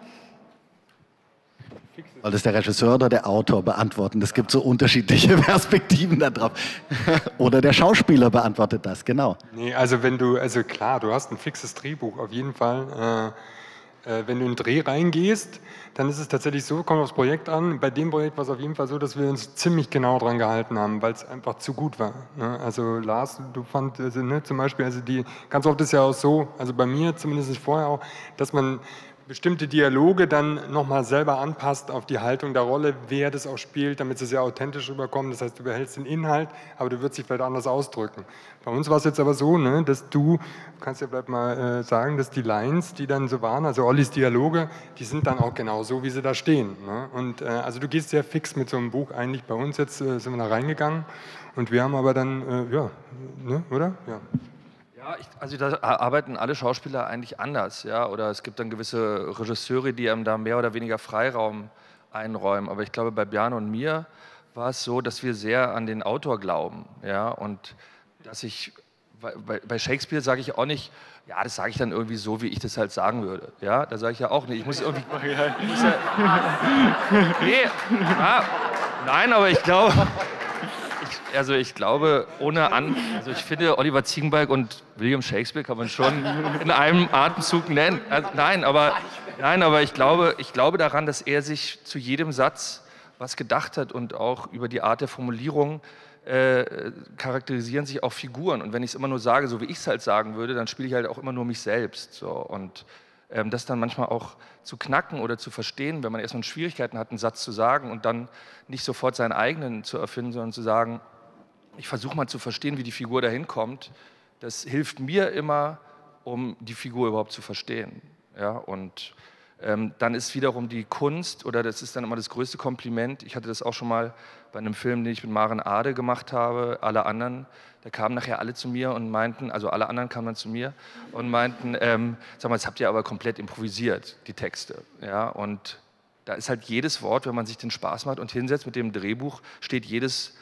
Soll das der Regisseur oder der Autor beantworten? Es gibt so unterschiedliche Perspektiven darauf. oder der Schauspieler beantwortet das, genau. Nee, also wenn du, also klar, du hast ein fixes Drehbuch auf jeden Fall. Äh, wenn du in den Dreh reingehst, dann ist es tatsächlich so, kommt aufs Projekt an. Bei dem Projekt war es auf jeden Fall so, dass wir uns ziemlich genau dran gehalten haben, weil es einfach zu gut war. Ne? Also Lars, du fand also, ne, zum Beispiel, also die, ganz oft ist ja auch so, also bei mir zumindest vorher auch, dass man bestimmte Dialoge dann nochmal selber anpasst auf die Haltung der Rolle, wer das auch spielt, damit es sehr authentisch rüberkommt. Das heißt, du behältst den Inhalt, aber du wirst dich vielleicht anders ausdrücken. Bei uns war es jetzt aber so, ne, dass du, du kannst ja vielleicht mal äh, sagen, dass die Lines, die dann so waren, also Ollis Dialoge, die sind dann auch genau so, wie sie da stehen. Ne? Und äh, also du gehst sehr fix mit so einem Buch eigentlich. Bei uns jetzt äh, sind wir da reingegangen und wir haben aber dann, äh, ja, ne, oder? Ja. Ja, ich, also da arbeiten alle Schauspieler eigentlich anders, ja. Oder es gibt dann gewisse Regisseure, die einem da mehr oder weniger Freiraum einräumen. Aber ich glaube, bei Björn und mir war es so, dass wir sehr an den Autor glauben, ja. Und dass ich bei, bei Shakespeare sage ich auch nicht, ja, das sage ich dann irgendwie so, wie ich das halt sagen würde. Ja, da sage ich ja auch nicht. Ich muss irgendwie. Ich muss ja, nee, ja, nein, aber ich glaube, also ich glaube, ohne an, also ich finde, Oliver Ziegenbalg und William Shakespeare kann man schon in einem Atemzug nennen. Also nein, aber, nein, aber ich, glaube, ich glaube daran, dass er sich zu jedem Satz was gedacht hat und auch über die Art der Formulierung äh, charakterisieren sich auch Figuren. Und wenn ich es immer nur sage, so wie ich es halt sagen würde, dann spiele ich halt auch immer nur mich selbst. So. Und ähm, das dann manchmal auch zu knacken oder zu verstehen, wenn man erstmal Schwierigkeiten hat, einen Satz zu sagen und dann nicht sofort seinen eigenen zu erfinden, sondern zu sagen, ich versuche mal zu verstehen, wie die Figur dahin kommt. Das hilft mir immer, um die Figur überhaupt zu verstehen. Ja, und ähm, dann ist wiederum die Kunst, oder das ist dann immer das größte Kompliment, ich hatte das auch schon mal bei einem Film, den ich mit Maren Ade gemacht habe, alle anderen, da kamen nachher alle zu mir und meinten, also alle anderen kamen dann zu mir und meinten, ähm, sag mal, das habt ihr aber komplett improvisiert, die Texte. Ja, und da ist halt jedes Wort, wenn man sich den Spaß macht und hinsetzt mit dem Drehbuch, steht jedes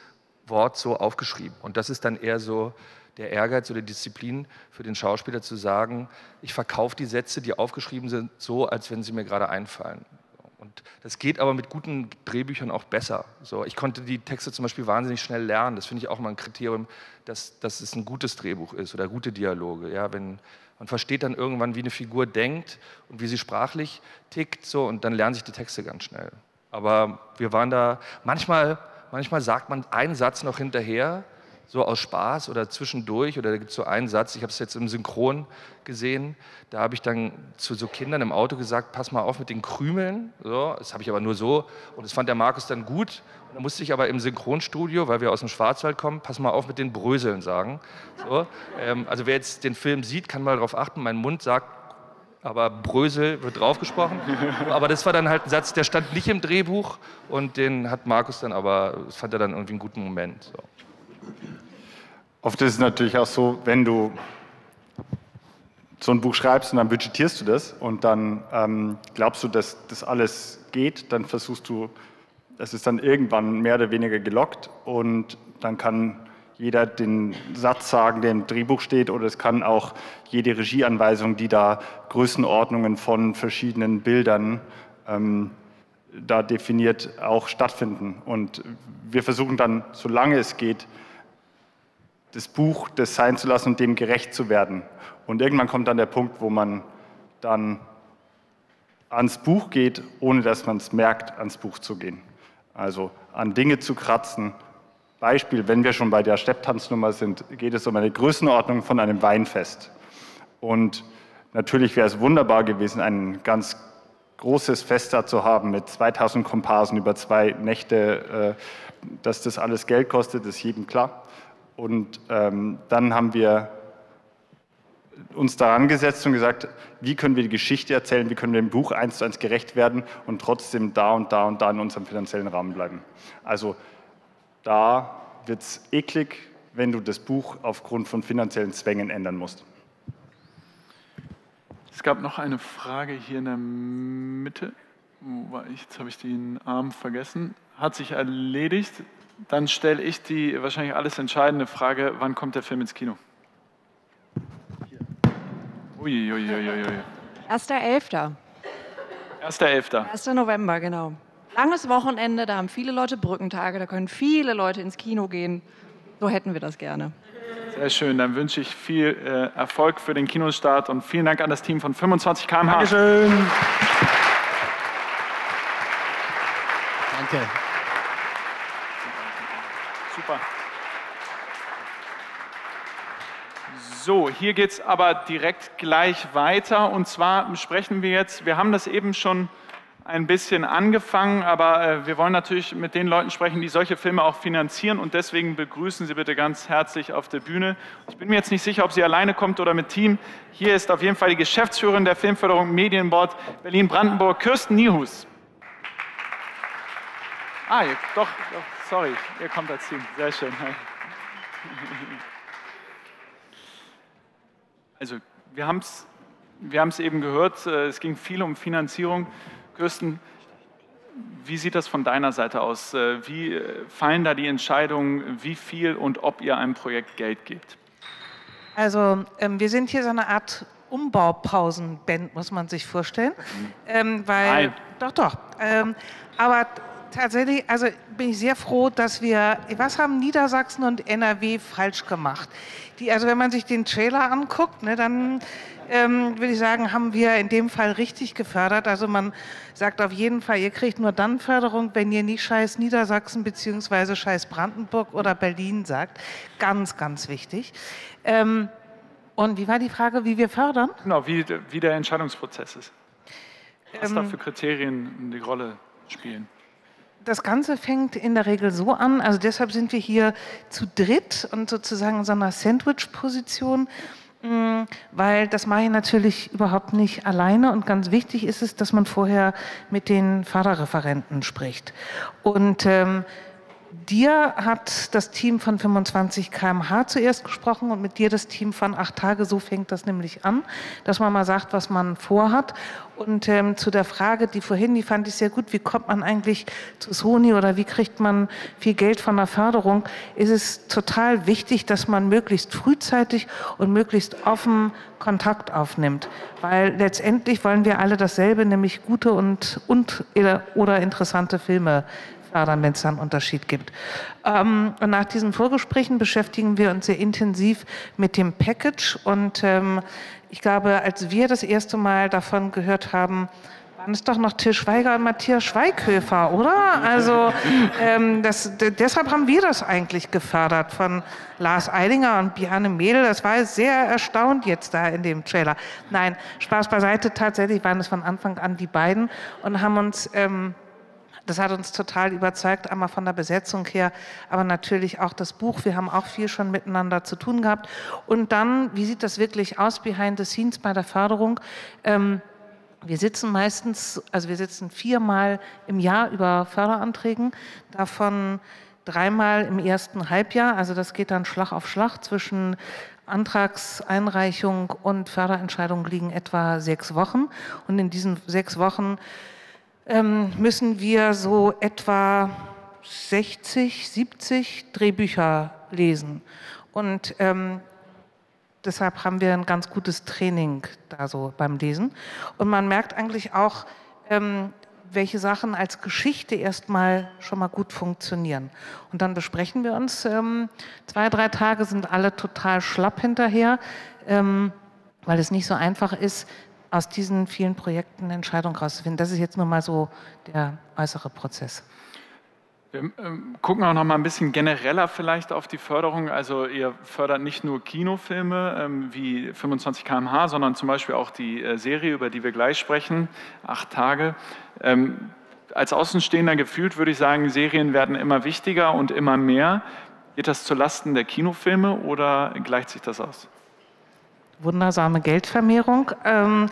Wort so aufgeschrieben. Und das ist dann eher so der Ehrgeiz oder Disziplin für den Schauspieler zu sagen, ich verkaufe die Sätze, die aufgeschrieben sind, so, als wenn sie mir gerade einfallen. Und das geht aber mit guten Drehbüchern auch besser. So, ich konnte die Texte zum Beispiel wahnsinnig schnell lernen. Das finde ich auch mal ein Kriterium, dass, dass es ein gutes Drehbuch ist oder gute Dialoge. Ja, wenn, man versteht dann irgendwann, wie eine Figur denkt und wie sie sprachlich tickt, so, und dann lernen sich die Texte ganz schnell. Aber wir waren da, manchmal, manchmal sagt man einen Satz noch hinterher, so aus Spaß oder zwischendurch oder da gibt es so einen Satz, ich habe es jetzt im Synchron gesehen, da habe ich dann zu so Kindern im Auto gesagt, pass mal auf mit den Krümeln, so, das habe ich aber nur so. Und das fand der Markus dann gut. Und dann musste ich aber im Synchronstudio, weil wir aus dem Schwarzwald kommen, pass mal auf mit den Bröseln sagen. So, ähm, also wer jetzt den Film sieht, kann mal darauf achten, mein Mund sagt aber Brösel wird draufgesprochen. Aber das war dann halt ein Satz, der stand nicht im Drehbuch und den hat Markus dann aber, das fand er dann irgendwie einen guten Moment. So. Oft ist es natürlich auch so, wenn du so ein Buch schreibst und dann budgetierst du das und dann ähm, glaubst du, dass das alles geht, dann versuchst du, es ist dann irgendwann mehr oder weniger gelockt und dann kann jeder den Satz sagen, der im Drehbuch steht, oder es kann auch jede Regieanweisung, die da Größenordnungen von verschiedenen Bildern ähm, da definiert, auch stattfinden. Und wir versuchen dann, solange es geht, das Buch das sein zu lassen und dem gerecht zu werden. Und irgendwann kommt dann der Punkt, wo man dann ans Buch geht, ohne dass man es merkt, ans Buch zu gehen. Also an Dinge zu kratzen. Beispiel, wenn wir schon bei der Stepptanznummer sind, geht es um eine Größenordnung von einem Weinfest. Und natürlich wäre es wunderbar gewesen, ein ganz großes Fest da zu haben mit 2000 Komparsen über zwei Nächte. Äh, dass das alles Geld kostet, ist jedem klar. Und ähm, dann haben wir uns daran gesetzt und gesagt, wie können wir die Geschichte erzählen, wie können wir dem Buch eins zu eins gerecht werden und trotzdem da und da und da in unserem finanziellen Rahmen bleiben. Also da wird es eklig, wenn du das Buch aufgrund von finanziellen Zwängen ändern musst. Es gab noch eine Frage hier in der Mitte. Jetzt habe ich den Arm vergessen. Hat sich erledigt. Dann stelle ich die wahrscheinlich alles entscheidende Frage, wann kommt der Film ins Kino? Uiuiuiui. 1.11. 1.11. 1. November, genau. Langes Wochenende, da haben viele Leute Brückentage, da können viele Leute ins Kino gehen. So hätten wir das gerne. Sehr schön, dann wünsche ich viel äh, Erfolg für den Kinostart und vielen Dank an das Team von 25 km/h. Dankeschön. Danke. Super. So, hier geht es aber direkt gleich weiter. Und zwar sprechen wir jetzt, wir haben das eben schon ein bisschen angefangen, aber äh, wir wollen natürlich mit den Leuten sprechen, die solche Filme auch finanzieren. Und deswegen begrüßen Sie bitte ganz herzlich auf der Bühne. Ich bin mir jetzt nicht sicher, ob sie alleine kommt oder mit Team. Hier ist auf jeden Fall die Geschäftsführerin der Filmförderung Medienbord Berlin-Brandenburg, Kirsten Niehus. Ah, doch, doch, sorry, ihr kommt als Team. Sehr schön. Also, wir haben es wir haben es eben gehört, äh, es ging viel um Finanzierung. Kirsten, wie sieht das von deiner Seite aus? Äh, wie äh, fallen da die Entscheidungen, wie viel und ob ihr einem Projekt Geld gebt? Also, ähm, wir sind hier so eine Art Umbaupausenband, muss man sich vorstellen. Mhm. Ähm, weil, Nein. Doch, doch. Ähm, aber tatsächlich, also bin ich sehr froh, dass wir, was haben Niedersachsen und NRW falsch gemacht? Die, also wenn man sich den Trailer anguckt, ne, dann ähm, würde ich sagen, haben wir in dem Fall richtig gefördert. Also man sagt auf jeden Fall, ihr kriegt nur dann Förderung, wenn ihr nicht Scheiß Niedersachsen beziehungsweise Scheiß Brandenburg oder Berlin sagt. Ganz, ganz wichtig. Ähm, und wie war die Frage, wie wir fördern? Genau, wie, wie der Entscheidungsprozess ist. Was ähm, da für Kriterien die Rolle spielen das Ganze fängt in der Regel so an, also deshalb sind wir hier zu dritt und sozusagen in so einer Sandwich-Position, mm, weil das mache ich natürlich überhaupt nicht alleine und ganz wichtig ist es, dass man vorher mit den Förderreferenten spricht. Und ähm, dir hat das Team von 25 km/h zuerst gesprochen und mit dir das Team von acht Tage. So fängt das nämlich an, dass man mal sagt, was man vorhat. Und ähm, zu der Frage, die vorhin, die fand ich sehr gut, wie kommt man eigentlich zu Sony oder wie kriegt man viel Geld von der Förderung, ist es total wichtig, dass man möglichst frühzeitig und möglichst offen Kontakt aufnimmt. Weil letztendlich wollen wir alle dasselbe, nämlich gute und, und oder interessante Filme fördern, wenn es da einen Unterschied gibt. Ähm, und nach diesen Vorgesprächen beschäftigen wir uns sehr intensiv mit dem Package. Und ähm, ich glaube, als wir das erste Mal davon gehört haben, waren es doch noch Till Schweiger und Matthias Schweighöfer, oder? Also ähm, das, deshalb haben wir das eigentlich gefördert von Lars Eidinger und Bjarne Mädel. Das war sehr erstaunt jetzt da in dem Trailer. Nein, Spaß beiseite. Tatsächlich waren es von Anfang an die beiden und haben uns ähm, das hat uns total überzeugt, einmal von der Besetzung her, aber natürlich auch das Buch. Wir haben auch viel schon miteinander zu tun gehabt. Und dann, wie sieht das wirklich aus behind the scenes bei der Förderung? Ähm, wir sitzen meistens, also wir sitzen viermal im Jahr über Förderanträgen. Davon dreimal im ersten Halbjahr. Also das geht dann Schlag auf Schlag zwischen Antragseinreichung und Förderentscheidung liegen etwa sechs Wochen. Und in diesen sechs Wochen müssen wir so etwa 60, 70 Drehbücher lesen. Und ähm, deshalb haben wir ein ganz gutes Training da so beim Lesen. Und man merkt eigentlich auch, ähm, welche Sachen als Geschichte erstmal schon mal gut funktionieren. Und dann besprechen wir uns. Ähm, zwei, drei Tage sind alle total schlapp hinterher, ähm, weil es nicht so einfach ist, aus diesen vielen Projekten eine Entscheidung rauszufinden. Das ist jetzt nur mal so der äußere Prozess. Wir ähm, gucken auch noch mal ein bisschen genereller vielleicht auf die Förderung. Also ihr fördert nicht nur Kinofilme ähm, wie 25 km/h, sondern zum Beispiel auch die äh, Serie, über die wir gleich sprechen, acht Tage. Ähm, als Außenstehender gefühlt würde ich sagen, Serien werden immer wichtiger und immer mehr. Geht das zulasten der Kinofilme oder gleicht sich das aus? Wundersame Geldvermehrung. Ähm,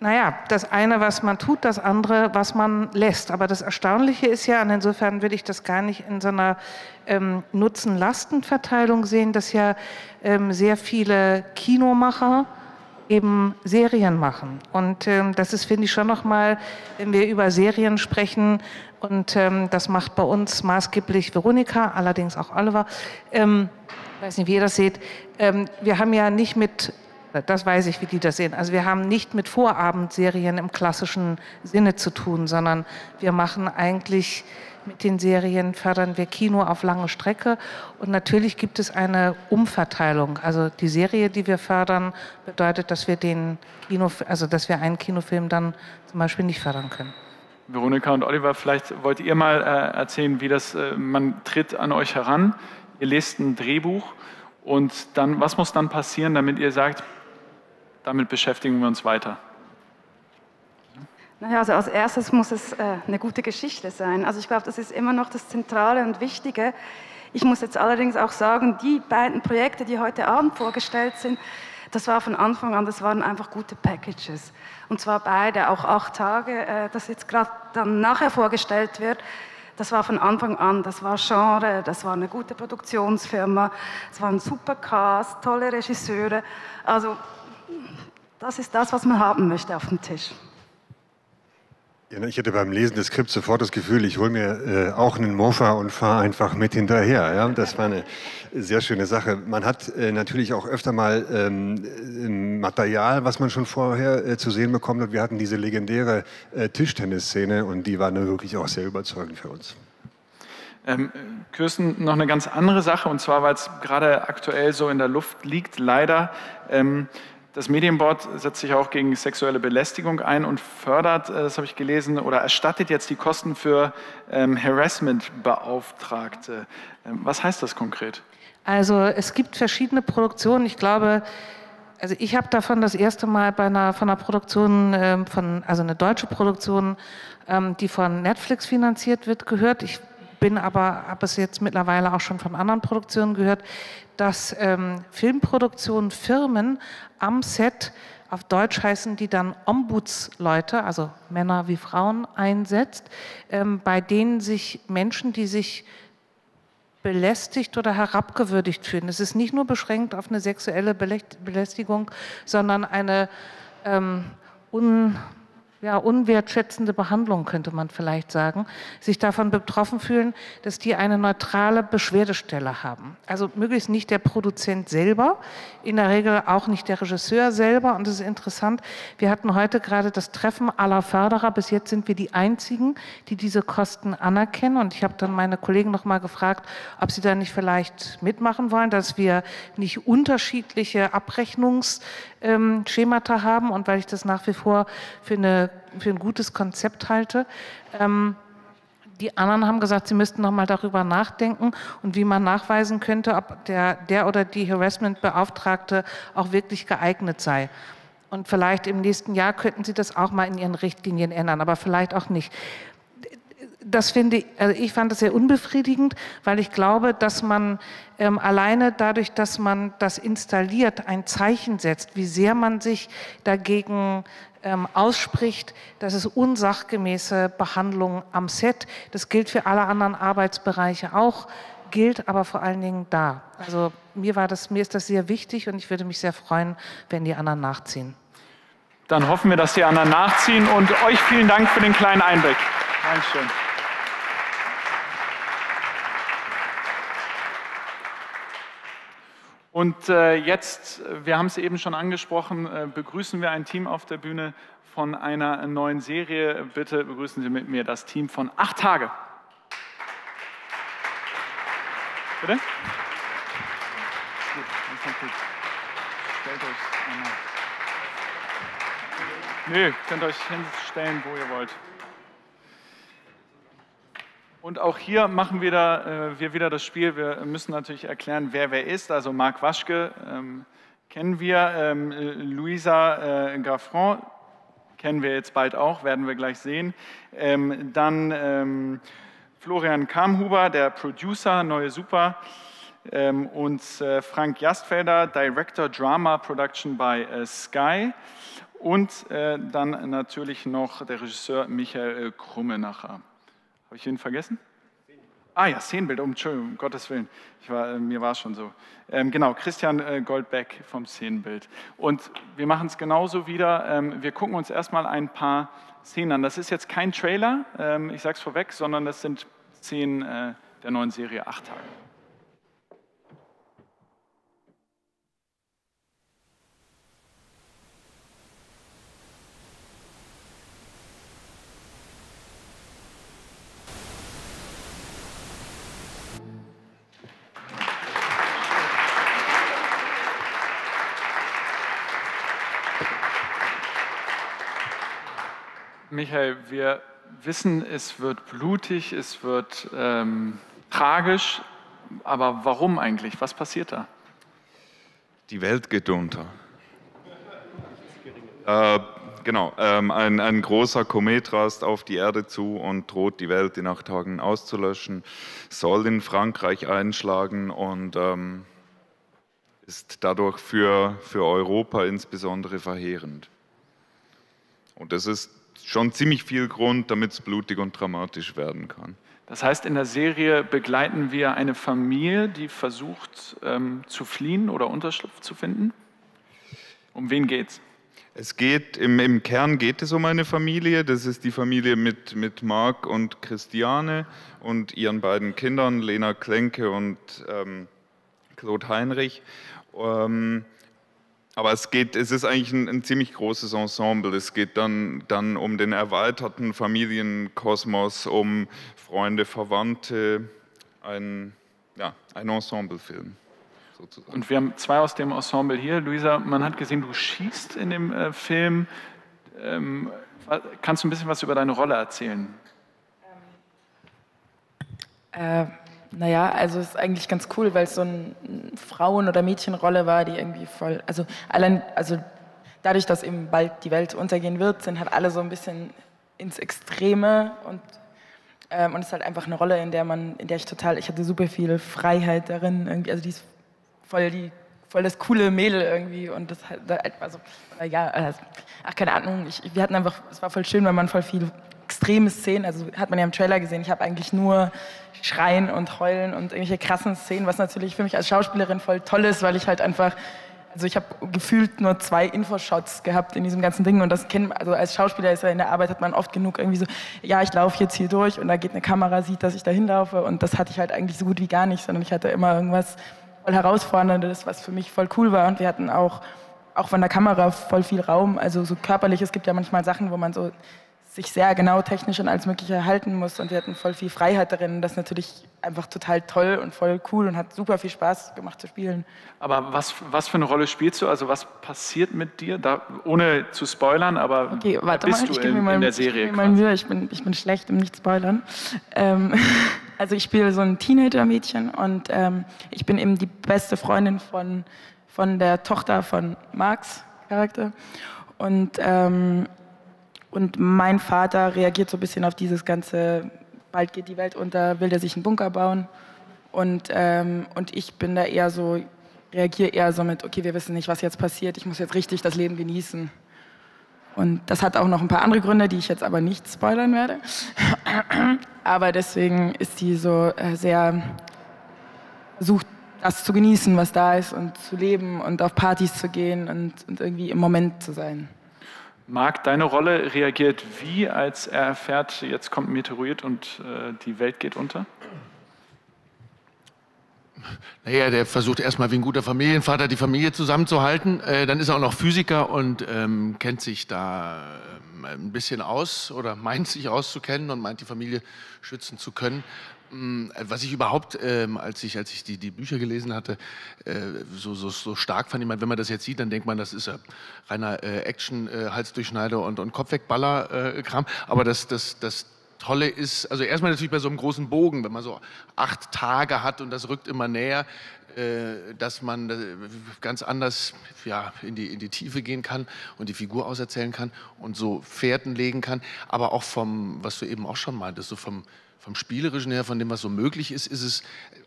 naja, das eine, was man tut, das andere, was man lässt. Aber das Erstaunliche ist ja, und insofern würde ich das gar nicht in so einer ähm, Nutzen-Lasten-Verteilung sehen, dass ja ähm, sehr viele Kinomacher eben Serien machen. Und ähm, das ist, finde ich, schon nochmal, wenn wir über Serien sprechen, und ähm, das macht bei uns maßgeblich Veronika, allerdings auch Oliver. Ähm, ich weiß nicht, wie ihr das seht. Ähm, wir haben ja nicht mit das weiß ich, wie die das sehen. Also wir haben nicht mit Vorabendserien im klassischen Sinne zu tun, sondern wir machen eigentlich mit den Serien fördern wir Kino auf lange Strecke und natürlich gibt es eine Umverteilung. Also die Serie, die wir fördern, bedeutet, dass wir den Kino, also dass wir einen Kinofilm dann zum Beispiel nicht fördern können. Veronika und Oliver, vielleicht wollt ihr mal äh, erzählen, wie das, äh, man tritt an euch heran, ihr lest ein Drehbuch und dann, was muss dann passieren, damit ihr sagt, damit beschäftigen wir uns weiter. Naja, also als erstes muss es äh, eine gute Geschichte sein. Also ich glaube, das ist immer noch das Zentrale und Wichtige. Ich muss jetzt allerdings auch sagen, die beiden Projekte, die heute Abend vorgestellt sind, das war von Anfang an, das waren einfach gute Packages. Und zwar beide, auch acht Tage, äh, das jetzt gerade dann nachher vorgestellt wird. Das war von Anfang an, das war Genre, das war eine gute Produktionsfirma, es war ein super Cast, tolle Regisseure. Also das ist das, was man haben möchte auf dem Tisch. Ja, ich hatte beim Lesen des Skripts sofort das Gefühl, ich hole mir äh, auch einen Mofa und fahre einfach mit hinterher. Ja? Das war eine sehr schöne Sache. Man hat äh, natürlich auch öfter mal ähm, Material, was man schon vorher äh, zu sehen bekommt. Und wir hatten diese legendäre äh, Tischtennisszene und die war wirklich auch sehr überzeugend für uns. Ähm, Kirsten, noch eine ganz andere Sache, und zwar, weil es gerade aktuell so in der Luft liegt, leider. Ähm, das Medienboard setzt sich auch gegen sexuelle Belästigung ein und fördert, äh, das habe ich gelesen, oder erstattet jetzt die Kosten für ähm, Harassment-Beauftragte. Ähm, was heißt das konkret? Also es gibt verschiedene Produktionen. Ich glaube, also ich habe davon das erste Mal bei einer, von einer Produktion, ähm, von, also eine deutsche Produktion, ähm, die von Netflix finanziert wird, gehört. Ich bin aber, habe es jetzt mittlerweile auch schon von anderen Produktionen gehört, dass ähm, Filmproduktionen, Firmen am Set, auf Deutsch heißen die dann Ombudsleute, also Männer wie Frauen einsetzt, ähm, bei denen sich Menschen, die sich belästigt oder herabgewürdigt fühlen. Es ist nicht nur beschränkt auf eine sexuelle Belästigung, sondern eine ähm, un ja, unwertschätzende Behandlung, könnte man vielleicht sagen, sich davon betroffen fühlen, dass die eine neutrale Beschwerdestelle haben. Also möglichst nicht der Produzent selber, in der Regel auch nicht der Regisseur selber. Und es ist interessant, wir hatten heute gerade das Treffen aller Förderer. Bis jetzt sind wir die Einzigen, die diese Kosten anerkennen. Und ich habe dann meine Kollegen noch mal gefragt, ob sie da nicht vielleicht mitmachen wollen, dass wir nicht unterschiedliche Abrechnungs ähm, Schemata haben und weil ich das nach wie vor für, eine, für ein gutes Konzept halte. Ähm, die anderen haben gesagt, sie müssten noch mal darüber nachdenken und wie man nachweisen könnte, ob der, der oder die Harassment-Beauftragte auch wirklich geeignet sei. Und vielleicht im nächsten Jahr könnten Sie das auch mal in Ihren Richtlinien ändern, aber vielleicht auch nicht das finde ich, also ich fand das sehr unbefriedigend, weil ich glaube, dass man ähm, alleine dadurch, dass man das installiert, ein Zeichen setzt, wie sehr man sich dagegen ähm, ausspricht, das ist unsachgemäße Behandlung am Set. Das gilt für alle anderen Arbeitsbereiche auch, gilt aber vor allen Dingen da. Also mir, war das, mir ist das sehr wichtig und ich würde mich sehr freuen, wenn die anderen nachziehen. Dann hoffen wir, dass die anderen nachziehen und euch vielen Dank für den kleinen Einblick. Dankeschön. Und äh, jetzt, wir haben es eben schon angesprochen, äh, begrüßen wir ein Team auf der Bühne von einer neuen Serie. Bitte begrüßen Sie mit mir das Team von Acht Tage. Bitte? Stellt euch einmal. Nö, könnt euch hinstellen, wo ihr wollt. Und auch hier machen wir, da, äh, wir wieder das Spiel. Wir müssen natürlich erklären, wer wer ist. Also Marc Waschke ähm, kennen wir, ähm, Luisa äh, Gaffron kennen wir jetzt bald auch, werden wir gleich sehen. Ähm, dann ähm, Florian Kamhuber, der Producer, Neue Super. Ähm, und äh, Frank Jastfelder, Director Drama Production bei äh, Sky. Und äh, dann natürlich noch der Regisseur Michael äh, Krummenacher. Habe ich ihn vergessen? Ah ja, Szenenbild, um, um Gottes Willen. War, äh, mir war es schon so. Ähm, genau, Christian äh, Goldbeck vom Szenenbild. Und wir machen es genauso wieder. Ähm, wir gucken uns erstmal ein paar Szenen an. Das ist jetzt kein Trailer, ähm, ich sage es vorweg, sondern das sind Szenen äh, der neuen Serie Acht Tage. Michael, wir wissen, es wird blutig, es wird ähm, tragisch, aber warum eigentlich? Was passiert da? Die Welt geht unter. Äh, genau, ähm, ein, ein, großer Komet rast auf die Erde zu und droht die Welt in acht Tagen auszulöschen, soll in Frankreich einschlagen und ähm, ist dadurch für, für Europa insbesondere verheerend. Und das ist schon ziemlich viel Grund, damit es blutig und dramatisch werden kann. Das heißt, in der Serie begleiten wir eine Familie, die versucht ähm, zu fliehen oder Unterschlupf zu finden. Um wen geht's? Es geht, im, im, Kern geht es um eine Familie. Das ist die Familie mit, mit Marc und Christiane und ihren beiden Kindern, Lena Klenke und ähm, Claude Heinrich. Ähm, aber es geht, es ist eigentlich ein, ein, ziemlich großes Ensemble. Es geht dann, dann um den erweiterten Familienkosmos, um Freunde, Verwandte, ein, ja, ein Ensemblefilm. Sozusagen. Und wir haben zwei aus dem Ensemble hier. Luisa, man hat gesehen, du schießt in dem äh, Film. Ähm, kannst du ein bisschen was über deine Rolle erzählen? Äh, naja, also es ist eigentlich ganz cool, weil es so eine Frauen- oder Mädchenrolle war, die irgendwie voll, also allein, also dadurch, dass eben bald die Welt untergehen wird, sind halt alle so ein bisschen ins Extreme und ähm, und es ist halt einfach eine Rolle, in der man, in der ich total, ich hatte super viel Freiheit darin, irgendwie, also die ist voll die voll das coole Mädel irgendwie und das halt, also ja, also, ach keine Ahnung, ich, wir hatten einfach, es war voll schön, weil man voll viel extreme Szenen, also hat man ja im Trailer gesehen, ich habe eigentlich nur Schreien und Heulen und irgendwelche krassen Szenen, was natürlich für mich als Schauspielerin voll toll ist, weil ich halt einfach, also ich habe gefühlt nur zwei Infoshots gehabt in diesem ganzen Ding und das kennen, also als Schauspieler ist ja in der Arbeit hat man oft genug irgendwie so, ja, ich laufe jetzt hier durch und da geht eine Kamera, sieht, dass ich da hinlaufe und das hatte ich halt eigentlich so gut wie gar nicht, sondern ich hatte immer irgendwas voll Herausforderndes, was für mich voll cool war und wir hatten auch auch von der Kamera voll viel Raum, also so körperlich, es gibt ja manchmal Sachen, wo man so sich sehr genau technisch und alles Mögliche halten muss. Und wir hatten voll viel Freiheit darin. Das ist natürlich einfach total toll und voll cool und hat super viel Spaß gemacht zu spielen. Aber was, was für eine Rolle spielst du? Also was passiert mit dir? Da, ohne zu spoilern, aber okay, warte bist mal, du ich in, mir mal, in der Serie? Ich, mal. Ich, bin, ich bin schlecht im Nicht-Spoilern. Ähm, also ich spiele so ein Teenager-Mädchen und ähm, ich bin eben die beste Freundin von, von der Tochter von Marx Charakter. Und ähm, und mein Vater reagiert so ein bisschen auf dieses ganze, bald geht die Welt unter, will der sich einen Bunker bauen. Und, ähm, und ich bin da eher so, reagiere eher so mit, okay, wir wissen nicht, was jetzt passiert, ich muss jetzt richtig das Leben genießen. Und das hat auch noch ein paar andere Gründe, die ich jetzt aber nicht spoilern werde. aber deswegen ist sie so äh, sehr versucht, das zu genießen, was da ist und zu leben und auf Partys zu gehen und, und irgendwie im Moment zu sein. Marc, deine Rolle reagiert wie, als er erfährt, jetzt kommt ein Meteorit und äh, die Welt geht unter? Naja, der versucht erstmal wie ein guter Familienvater die Familie zusammenzuhalten. Äh, dann ist er auch noch Physiker und ähm, kennt sich da ähm, ein bisschen aus oder meint sich auszukennen und meint die Familie schützen zu können. Mm, was ich überhaupt, ähm, als ich, als ich die, die Bücher gelesen hatte, äh, so, so, so stark fand, ich meine, wenn man das jetzt sieht, dann denkt man, das ist ja reiner äh, Action, äh, Halsdurchschneider und, und Kopfwegballer-Kram. Aber das, das, das Tolle ist, also erstmal natürlich bei so einem großen Bogen, wenn man so acht Tage hat und das rückt immer näher, äh, dass man äh, ganz anders ja, in, die, in die Tiefe gehen kann und die Figur auserzählen kann und so Fährten legen kann. Aber auch vom, was du eben auch schon meintest, so vom, vom Spielerischen her, von dem, was so möglich ist, ist es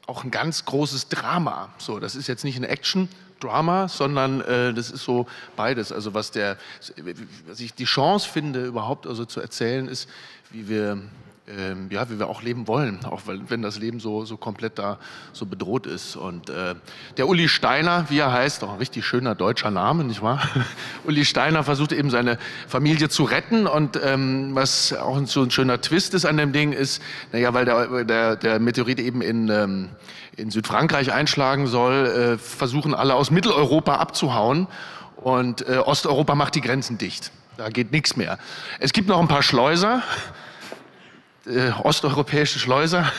auch ein ganz großes Drama. So, das ist jetzt nicht ein Action-Drama, sondern äh, das ist so beides. Also was der, was ich die Chance finde, überhaupt also zu erzählen, ist, wie wir, ähm, ja, wie wir auch leben wollen, auch wenn das Leben so, so komplett da so bedroht ist. Und äh, der Uli Steiner, wie er heißt, auch ein richtig schöner deutscher Name, nicht wahr? Uli Steiner versucht eben seine Familie zu retten und ähm, was auch so ein schöner Twist ist an dem Ding ist, naja, weil der, der, der Meteorit eben in, ähm, in Südfrankreich einschlagen soll, äh, versuchen alle aus Mitteleuropa abzuhauen und äh, Osteuropa macht die Grenzen dicht. Da geht nichts mehr. Es gibt noch ein paar Schleuser, äh, osteuropäische Schleuser,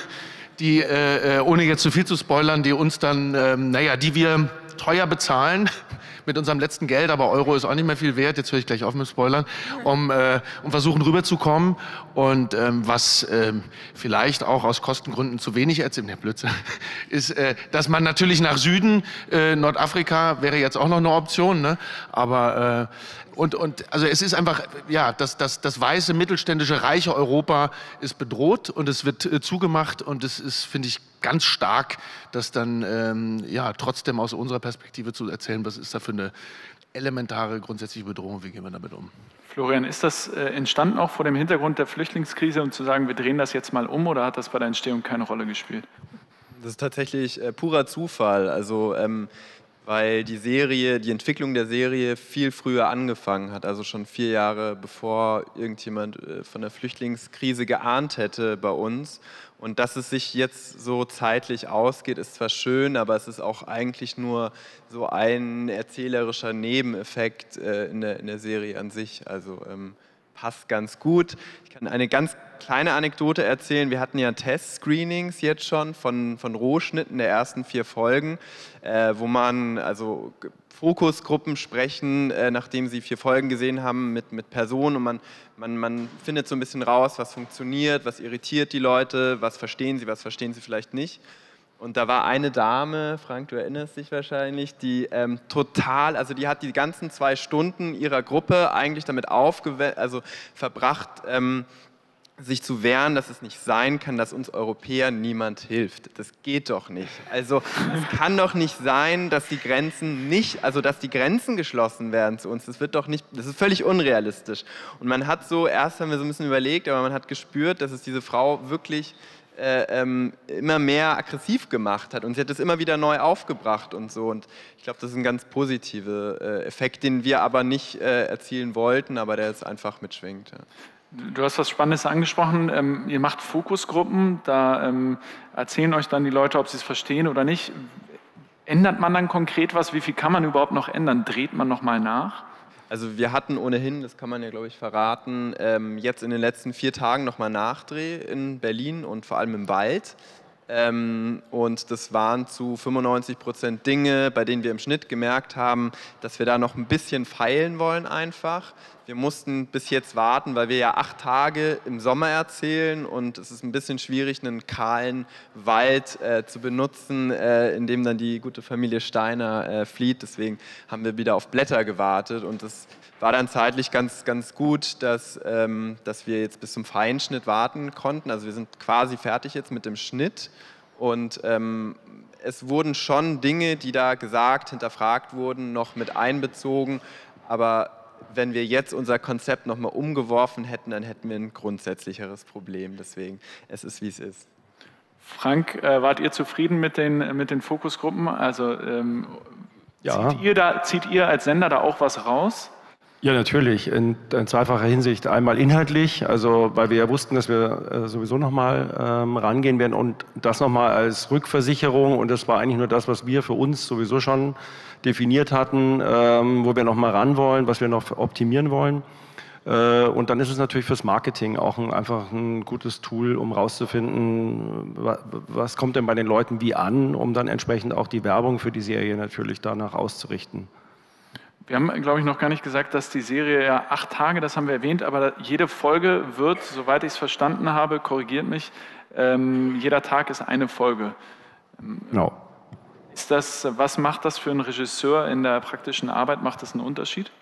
die, äh, äh, ohne jetzt zu viel zu spoilern, die uns dann, ähm, naja, die wir teuer bezahlen mit unserem letzten Geld, aber Euro ist auch nicht mehr viel wert, jetzt höre ich gleich auf mit Spoilern, um, äh, um versuchen rüberzukommen und ähm, was ähm, vielleicht auch aus Kostengründen zu wenig erzählt, ne Blödsinn, ist, äh, dass man natürlich nach Süden, äh, Nordafrika wäre jetzt auch noch eine Option, ne? aber äh, und, und also es ist einfach, ja, das, das, das weiße, mittelständische, reiche Europa ist bedroht und es wird äh, zugemacht und es ist, finde ich, ganz stark, das dann ähm, ja, trotzdem aus unserer Perspektive zu erzählen, was ist da für eine elementare grundsätzliche Bedrohung, wie gehen wir damit um. Florian, ist das äh, entstanden auch vor dem Hintergrund der Flüchtlingskrise und zu sagen, wir drehen das jetzt mal um oder hat das bei der Entstehung keine Rolle gespielt? Das ist tatsächlich äh, purer Zufall. Also ähm, weil die Serie, die Entwicklung der Serie viel früher angefangen hat, also schon vier Jahre bevor irgendjemand äh, von der Flüchtlingskrise geahnt hätte bei uns. Und dass es sich jetzt so zeitlich ausgeht, ist zwar schön, aber es ist auch eigentlich nur so ein erzählerischer Nebeneffekt äh, in, der, in der Serie an sich. Also ähm, passt ganz gut. Ich kann eine ganz kleine Anekdote erzählen. Wir hatten ja Test-Screenings jetzt schon von, von Rohschnitten der ersten vier Folgen, äh, wo man also Fokusgruppen sprechen, äh, nachdem sie vier Folgen gesehen haben mit, mit Personen und man, man, man findet so ein bisschen raus, was funktioniert, was irritiert die Leute, was verstehen sie, was verstehen sie vielleicht nicht. Und da war eine Dame, Frank, du erinnerst dich wahrscheinlich, die ähm, total, also die hat die ganzen zwei Stunden ihrer Gruppe eigentlich damit also verbracht, ähm, sich zu wehren, dass es nicht sein kann, dass uns Europäern niemand hilft. Das geht doch nicht. Also es kann doch nicht sein, dass die Grenzen nicht, also dass die Grenzen geschlossen werden zu uns. Das wird doch nicht, das ist völlig unrealistisch. Und man hat so, erst haben wir so ein bisschen überlegt, aber man hat gespürt, dass es diese Frau wirklich äh, ähm, immer mehr aggressiv gemacht hat und sie hat es immer wieder neu aufgebracht und so und ich glaube, das ist ein ganz positiver äh, Effekt, den wir aber nicht äh, erzielen wollten, aber der jetzt einfach mitschwingt. Ja. Du hast was Spannendes angesprochen. Ähm, ihr macht Fokusgruppen, da ähm, erzählen euch dann die Leute, ob sie es verstehen oder nicht. Ändert man dann konkret was? Wie viel kann man überhaupt noch ändern? Dreht man nochmal nach? Also wir hatten ohnehin, das kann man ja glaube ich verraten, ähm, jetzt in den letzten vier Tagen nochmal Nachdreh in Berlin und vor allem im Wald. Ähm, und das waren zu 95 Prozent Dinge, bei denen wir im Schnitt gemerkt haben, dass wir da noch ein bisschen feilen wollen einfach. Wir mussten bis jetzt warten, weil wir ja acht Tage im Sommer erzählen und es ist ein bisschen schwierig, einen kahlen Wald äh, zu benutzen, äh, in dem dann die gute Familie Steiner äh, flieht. Deswegen haben wir wieder auf Blätter gewartet und das war dann zeitlich ganz, ganz gut, dass, ähm, dass wir jetzt bis zum Feinschnitt warten konnten. Also wir sind quasi fertig jetzt mit dem Schnitt und ähm, es wurden schon Dinge, die da gesagt, hinterfragt wurden, noch mit einbezogen. Aber wenn wir jetzt unser Konzept nochmal umgeworfen hätten, dann hätten wir ein grundsätzlicheres Problem. Deswegen, es ist, wie es ist. Frank, äh, wart ihr zufrieden mit den, mit den Fokusgruppen? Also ähm, Ja. zieht, ihr da, zieht ihr als Sender da auch was raus? Ja, natürlich. In, in zweifacher Hinsicht. Einmal inhaltlich, also weil wir ja wussten, dass wir äh, sowieso nochmal ähm, rangehen werden und das nochmal als Rückversicherung. Und das war eigentlich nur das, was wir für uns sowieso schon definiert hatten, ähm, wo wir nochmal ran wollen, was wir noch optimieren wollen. Äh, und dann ist es natürlich fürs Marketing auch ein, einfach ein gutes Tool, um rauszufinden, wa- was kommt denn bei den Leuten wie an, um dann entsprechend auch die Werbung für die Serie natürlich danach auszurichten. Wir haben, glaube ich, noch gar nicht gesagt, dass die Serie ja acht Tage, das haben wir erwähnt, aber jede Folge wird, soweit ich es verstanden habe, korrigiert mich, ähm, jeder Tag ist eine Folge. Genau. Ist das, was macht das für einen Regisseur in der praktischen Arbeit? Macht das einen Unterschied?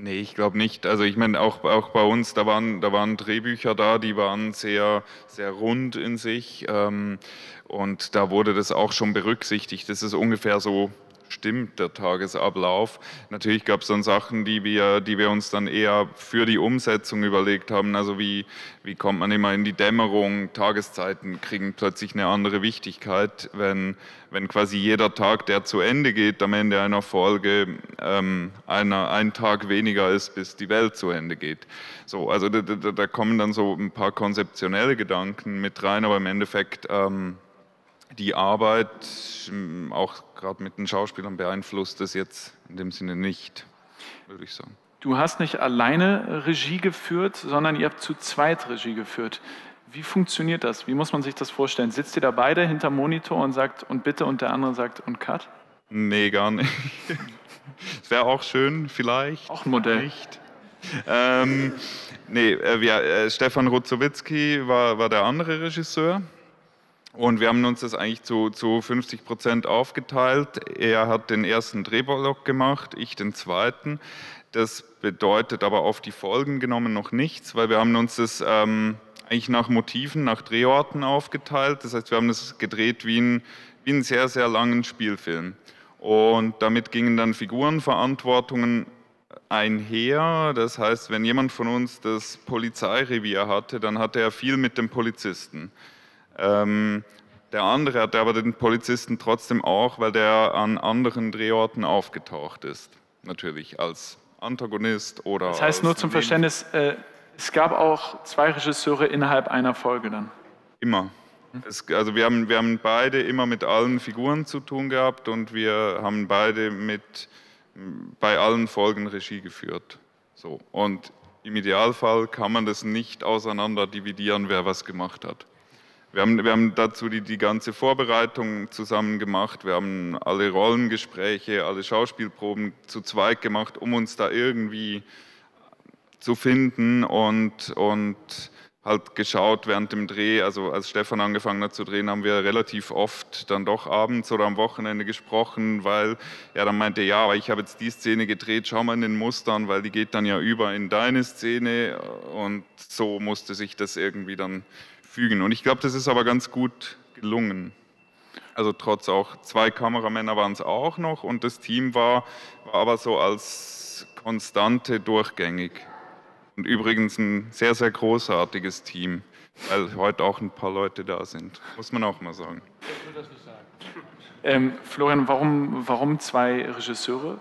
Nee, ich glaube nicht. Also ich meine, auch, auch bei uns, da waren, da waren Drehbücher da, die waren sehr, sehr rund in sich. Ähm, und da wurde das auch schon berücksichtigt. Das ist ungefähr so stimmt, der Tagesablauf. Natürlich gab es dann Sachen, die wir, die wir uns dann eher für die Umsetzung überlegt haben. Also wie, wie kommt man immer in die Dämmerung? Tageszeiten kriegen plötzlich eine andere Wichtigkeit, wenn, wenn quasi jeder Tag, der zu Ende geht, am Ende einer Folge ähm, einer, ein Tag weniger ist, bis die Welt zu Ende geht. So, also da, da, da kommen dann so ein paar konzeptionelle Gedanken mit rein, aber im Endeffekt ähm, die Arbeit, ähm, auch gerade mit den Schauspielern, beeinflusst das jetzt in dem Sinne nicht, würde ich sagen. Du hast nicht alleine Regie geführt, sondern ihr habt zu zweit Regie geführt. Wie funktioniert das? Wie muss man sich das vorstellen? Sitzt ihr da beide hinterm Monitor und sagt und bitte und der andere sagt und cut? Nee, gar nicht. Das wäre auch schön, vielleicht. Auch ein Modell. Nicht. Ähm, nee, äh, wir, äh, Stefan Rutzowitzki war, war der andere Regisseur. Und wir haben uns das eigentlich zu, zu 50 Prozent aufgeteilt. Er hat den ersten Drehblock gemacht, ich den zweiten. Das bedeutet aber auf die Folgen genommen noch nichts, weil wir haben uns das ähm, eigentlich nach Motiven, nach Drehorten aufgeteilt. Das heißt, wir haben das gedreht wie ein, wie einen sehr, sehr langen Spielfilm. Und damit gingen dann Figurenverantwortungen einher. Das heißt, wenn jemand von uns das Polizeirevier hatte, dann hatte er viel mit dem Polizisten. Ähm, der andere hatte aber den Polizisten trotzdem auch, weil der an anderen Drehorten aufgetaucht ist. Natürlich als Antagonist oder. Das heißt nur zum Verständnis, äh, es gab auch zwei Regisseure innerhalb einer Folge dann. Immer. Es, also wir haben, wir haben beide immer mit allen Figuren zu tun gehabt und wir haben beide mit bei allen Folgen Regie geführt. So. Und im Idealfall kann man das nicht auseinander dividieren, wer was gemacht hat. Wir haben, wir haben dazu die, die ganze Vorbereitung zusammen gemacht. Wir haben alle Rollengespräche, alle Schauspielproben zu zweit gemacht, um uns da irgendwie zu finden und, und halt geschaut während dem Dreh. Also als Stefan angefangen hat zu drehen, haben wir relativ oft dann doch abends oder am Wochenende gesprochen, weil er dann meinte, ja, aber ich habe jetzt die Szene gedreht, schau mal in den Mustern, weil die geht dann ja über in deine Szene und so musste sich das irgendwie dann fügen. Und ich glaube, das ist aber ganz gut gelungen. Also trotz auch zwei Kameramänner waren es auch noch und das Team war, war aber so als Konstante durchgängig. Und übrigens ein sehr, sehr großartiges Team, weil heute auch ein paar Leute da sind, muss man auch mal sagen. Ähm, Florian, warum, warum zwei Regisseure?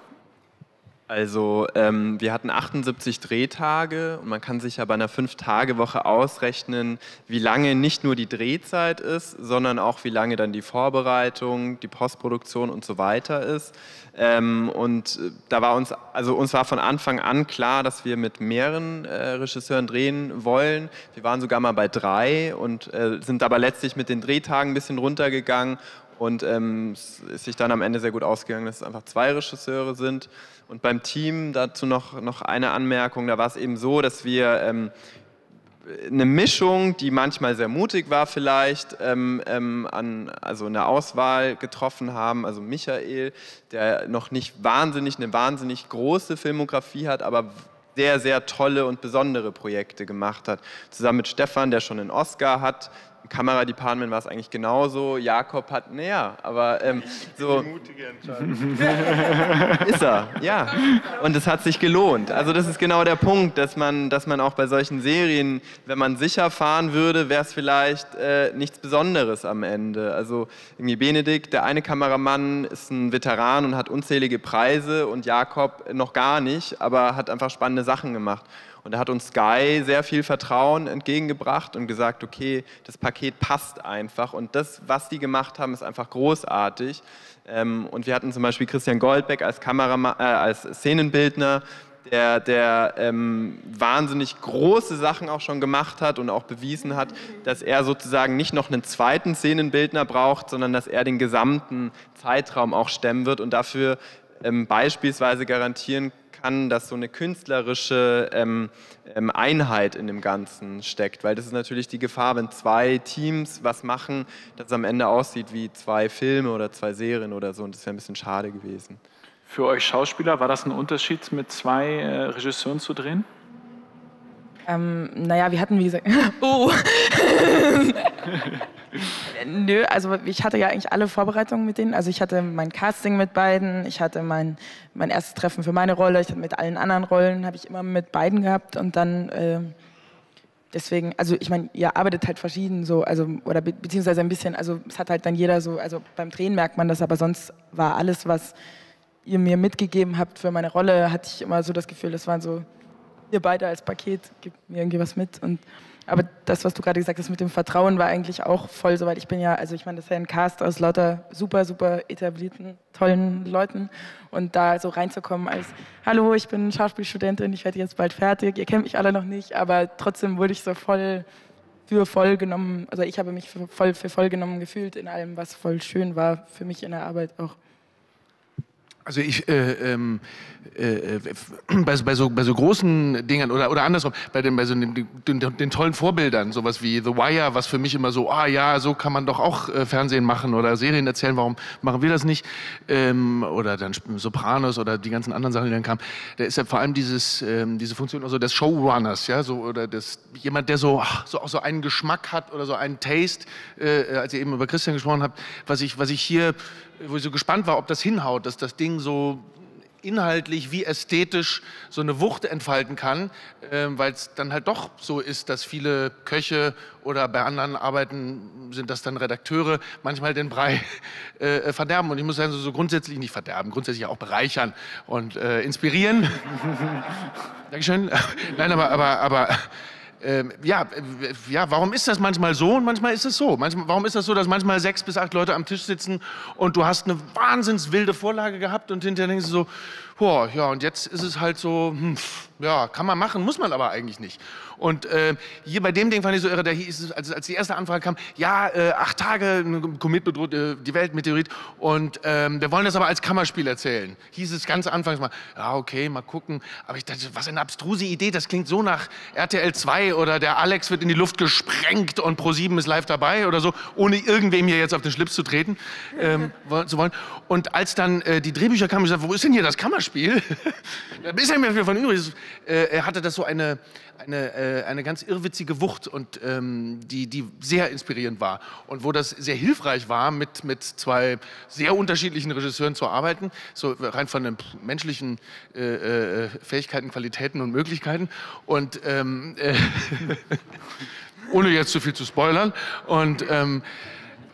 Also ähm, wir hatten 78 Drehtage und man kann sich ja bei einer Fünf-Tage-Woche ausrechnen, wie lange nicht nur die Drehzeit ist, sondern auch wie lange dann die Vorbereitung, die Postproduktion und so weiter ist. Ähm, und äh, da war uns, also uns war von Anfang an klar, dass wir mit mehreren äh, Regisseuren drehen wollen. Wir waren sogar mal bei drei und äh, sind aber letztlich mit den Drehtagen ein bisschen runtergegangen und ähm, es ist sich dann am Ende sehr gut ausgegangen, dass es einfach zwei Regisseure sind. Und beim Team dazu noch, noch eine Anmerkung, da war es eben so, dass wir ähm, eine Mischung, die manchmal sehr mutig war vielleicht, ähm, ähm, an, also eine Auswahl getroffen haben. Also Michael, der noch nicht wahnsinnig, eine wahnsinnig große Filmografie hat, aber sehr, sehr tolle und besondere Projekte gemacht hat. Zusammen mit Stefan, der schon einen Oscar hat, Im Kameradepartment war es eigentlich genauso. Jakob hat, naja, aber ähm, so. mutige Entscheidung. ist er, ja. Und es hat sich gelohnt. Also das ist genau der Punkt, dass man, dass man auch bei solchen Serien, wenn man sicher fahren würde, wäre es vielleicht äh, nichts Besonderes am Ende. Also irgendwie Benedikt, der eine Kameramann, ist ein Veteran und hat unzählige Preise und Jakob noch gar nicht, aber hat einfach spannende Sachen gemacht. Und da hat uns Sky sehr viel Vertrauen entgegengebracht und gesagt, okay, das Paket passt einfach. Und das, was die gemacht haben, ist einfach großartig. Ähm, und wir hatten zum Beispiel Christian Goldbeck als, Kameramann, äh, als Szenenbildner, der, der ähm, wahnsinnig große Sachen auch schon gemacht hat und auch bewiesen hat, dass er sozusagen nicht noch einen zweiten Szenenbildner braucht, sondern dass er den gesamten Zeitraum auch stemmen wird und dafür ähm, beispielsweise garantieren kann, dass so eine künstlerische ähm, ähm, Einheit in dem Ganzen steckt. Weil das ist natürlich die Gefahr, wenn zwei Teams was machen, dass es am Ende aussieht wie zwei Filme oder zwei Serien oder so. Und das wäre ein bisschen schade gewesen. Für euch Schauspieler, war das ein Unterschied, mit zwei äh, Regisseuren zu drehen? Ähm, naja, wir hatten, wie gesagt, oh. Nö, also ich hatte ja eigentlich alle Vorbereitungen mit denen. Also ich hatte mein Casting mit beiden, ich hatte mein, mein erstes Treffen für meine Rolle, ich hatte mit allen anderen Rollen, habe ich immer mit beiden gehabt und dann äh, deswegen, also ich meine, ihr arbeitet halt verschieden so, also oder be beziehungsweise ein bisschen, also es hat halt dann jeder so, also beim Drehen merkt man das, aber sonst war alles, was ihr mir mitgegeben habt für meine Rolle, hatte ich immer so das Gefühl, das waren so ihr beide als Paket, gebt mir irgendwie was mit. Und, aber das, was du gerade gesagt hast mit dem Vertrauen, war eigentlich auch voll soweit. Ich bin ja, also ich meine, das ist ja ein Cast aus lauter super, super etablierten, tollen Leuten. Und da so reinzukommen als, hallo, ich bin Schauspielstudentin, ich werde jetzt bald fertig, ihr kennt mich alle noch nicht, aber trotzdem wurde ich so voll für voll genommen, also ich habe mich für voll, für voll genommen gefühlt in allem, was voll schön war für mich in der Arbeit auch. Also ich, äh, ähm, äh, bei, bei, so, bei so großen Dingen oder, oder andersrum, bei, den, bei so den, den, den, tollen Vorbildern, sowas wie The Wire, was für mich immer so, ah ja, so kann man doch auch äh, Fernsehen machen oder Serien erzählen, warum machen wir das nicht? Ähm, oder dann Sopranos oder die ganzen anderen Sachen, die dann kamen. Da ist ja vor allem dieses, ähm, diese Funktion also des Showrunners, ja, so, oder des, jemand, der so, ach, so auch so einen Geschmack hat oder so einen Taste, äh, als ihr eben über Christian gesprochen habt, was ich, was ich hier wo ich so gespannt war, ob das hinhaut, dass das Ding so inhaltlich wie ästhetisch so eine Wucht entfalten kann, äh, weil es dann halt doch so ist, dass viele Köche oder bei anderen Arbeiten sind das dann Redakteure, manchmal den Brei äh, verderben. Und ich muss sagen, so, so, grundsätzlich nicht verderben, grundsätzlich auch bereichern und äh, inspirieren. Dankeschön. Nein, aber, aber, aber ähm, ja, ja, warum ist das manchmal so und manchmal ist es so? Manchmal, warum ist das so, dass manchmal sechs bis acht Leute am Tisch sitzen und du hast eine wahnsinns wilde Vorlage gehabt und hinterher denkst du so, boah, ja, und jetzt ist es halt so, hm, ja, kann man machen, muss man aber eigentlich nicht. Und äh, hier bei dem Ding fand ich so irre, da hieß als, als die erste Anfrage kam, ja, äh, acht Tage, ein Komet bedroht äh, die Welt, Meteorit, und ähm, wir wollen das aber als Kammerspiel erzählen. Hieß es ganz anfangs mal, ja, okay, mal gucken. Aber ich dachte, was eine abstruse Idee, das klingt so nach RTL 2 oder der Alex wird in die Luft gesprengt und Pro7 ist live dabei oder so, ohne irgendwem hier jetzt auf den Schlips zu treten, ähm, zu wollen. Und als dann äh, die Drehbücher kamen, ich sagte, wo ist denn hier das Kammerspiel? da ist ja mehr von übrig. Äh, er hatte das so eine, eine, äh, eine ganz irrwitzige Wucht und ähm, die, die sehr inspirierend war. Und wo das sehr hilfreich war, mit, mit zwei sehr unterschiedlichen Regisseuren zu arbeiten, so rein von den menschlichen äh, äh, Fähigkeiten, Qualitäten und Möglichkeiten. Und ähm, äh, ohne jetzt zu viel zu spoilern. Und ähm,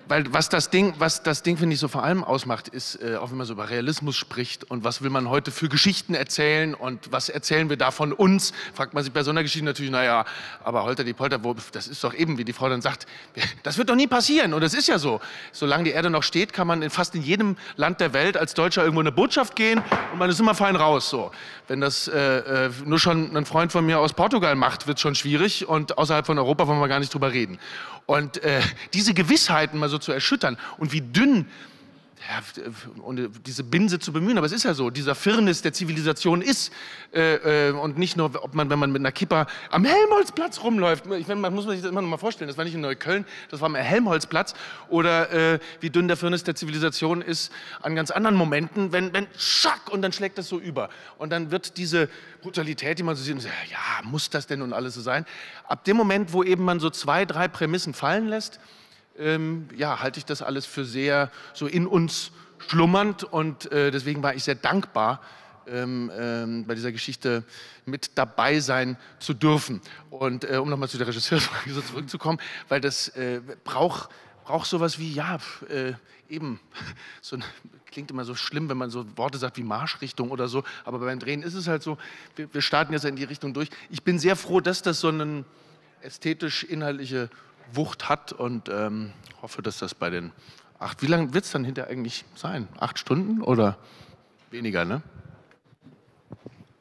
weil was das Ding, was das Ding finde ich so vor allem ausmacht, ist, äh, auch wenn man so über Realismus spricht und was will man heute für Geschichten erzählen und was erzählen wir da von uns, fragt man sich bei so einer Geschichte natürlich, naja, aber Holter die Polter, wo, das ist doch eben, wie die Frau dann sagt, das wird doch nie passieren und das ist ja so. Solange die Erde noch steht, kann man in fast in jedem Land der Welt als Deutscher irgendwo eine Botschaft gehen und man ist immer fein raus. So. Wenn das äh, äh nur schon ein Freund von mir aus Portugal macht, wird es schon schwierig und außerhalb von Europa wollen wir gar nicht drüber reden. Und äh, diese Gewissheiten mal so zu erschüttern und wie dünn ohne diese Binse zu bemühen, aber es ist ja so, dieser Firnis der Zivilisation ist äh, äh, und nicht nur, ob man, wenn man mit einer Kippa am Helmholtzplatz rumläuft, ich, man muss sich das immer noch mal vorstellen, das war nicht in Neukölln, das war am Helmholtzplatz. Oder äh, wie dünn der Firnis der Zivilisation ist an ganz anderen Momenten, wenn, wenn schack und dann schlägt das so über. Und dann wird diese Brutalität, die man so sieht, ja, muss das denn und alles so sein, ab dem Moment, wo eben man so zwei, drei Prämissen fallen lässt, ähm, ja, halte ich das alles für sehr so in uns schlummernd und äh, deswegen war ich sehr dankbar, ähm, ähm, bei dieser Geschichte mit dabei sein zu dürfen. Und äh, um nochmal zu der Regisseursfrage so zurückzukommen, weil das äh, braucht braucht sowas wie, ja, äh, eben, so, klingt immer so schlimm, wenn man so Worte sagt wie Marschrichtung oder so, aber beim Drehen ist es halt so, wir, wir starten jetzt in die Richtung durch. Ich bin sehr froh, dass das so eine ästhetisch-inhaltliche Wucht hat und ähm, hoffe, dass das bei den acht, wie lange wird es dann hinterher eigentlich sein? Acht Stunden oder weniger, ne?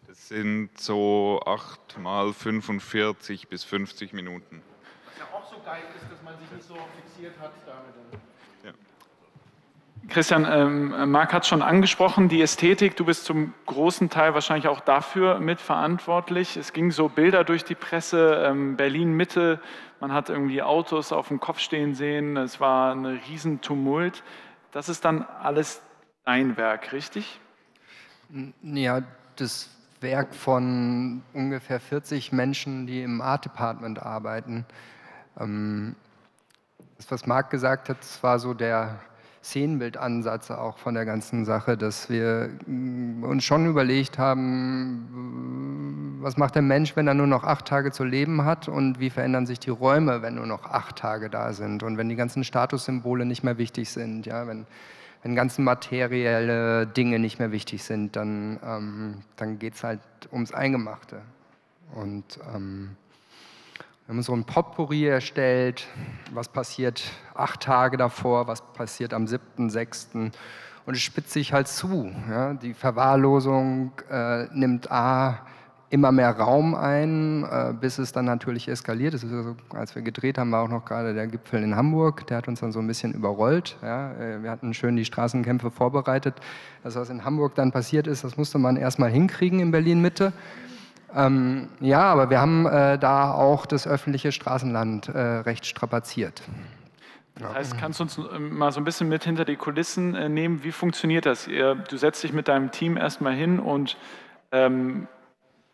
Das sind so acht mal 45 bis 50 Minuten. Was ja auch so geil ist, dass man sich nicht so fixiert hat damit. Christian, ähm, Marc hat schon angesprochen, die Ästhetik, du bist zum großen Teil wahrscheinlich auch dafür mitverantwortlich. Es ging so Bilder durch die Presse, ähm, Berlin Mitte, man hat irgendwie Autos auf dem Kopf stehen sehen, es war ein Riesentumult. Das ist dann alles dein Werk, richtig? Ja, das Werk von ungefähr 40 Menschen, die im Art Department arbeiten. Ähm, das, was Marc gesagt hat, das war so der Szenenbildansatz auch von der ganzen Sache, dass wir mm, uns schon überlegt haben, was macht der Mensch, wenn er nur noch acht Tage zu leben hat und wie verändern sich die Räume, wenn nur noch acht Tage da sind und wenn die ganzen Statussymbole nicht mehr wichtig sind, ja, wenn, wenn ganze materielle Dinge nicht mehr wichtig sind, dann, ähm, dann geht es halt ums Eingemachte. Und ähm, wir haben so ein Potpourri erstellt, was passiert acht Tage davor, was passiert am 7., Und es spitzt sich halt zu. Ja? Die Verwahrlosung äh, nimmt A immer mehr Raum ein, äh, bis es dann natürlich eskaliert. Das ist also, als wir gedreht haben, war auch noch gerade der Gipfel in Hamburg. Der hat uns dann so ein bisschen überrollt. Ja? Äh, wir hatten schön die Straßenkämpfe vorbereitet. Das, was in Hamburg dann passiert ist, das musste man erstmal hinkriegen in Berlin-Mitte. Ähm, ja, aber wir haben äh, da auch das öffentliche Straßenland äh, recht strapaziert. Das heißt, kannst du uns ähm, mal so ein bisschen mit hinter die Kulissen äh, nehmen? Wie funktioniert das? Ihr, du setzt dich mit deinem Team erstmal hin und ähm,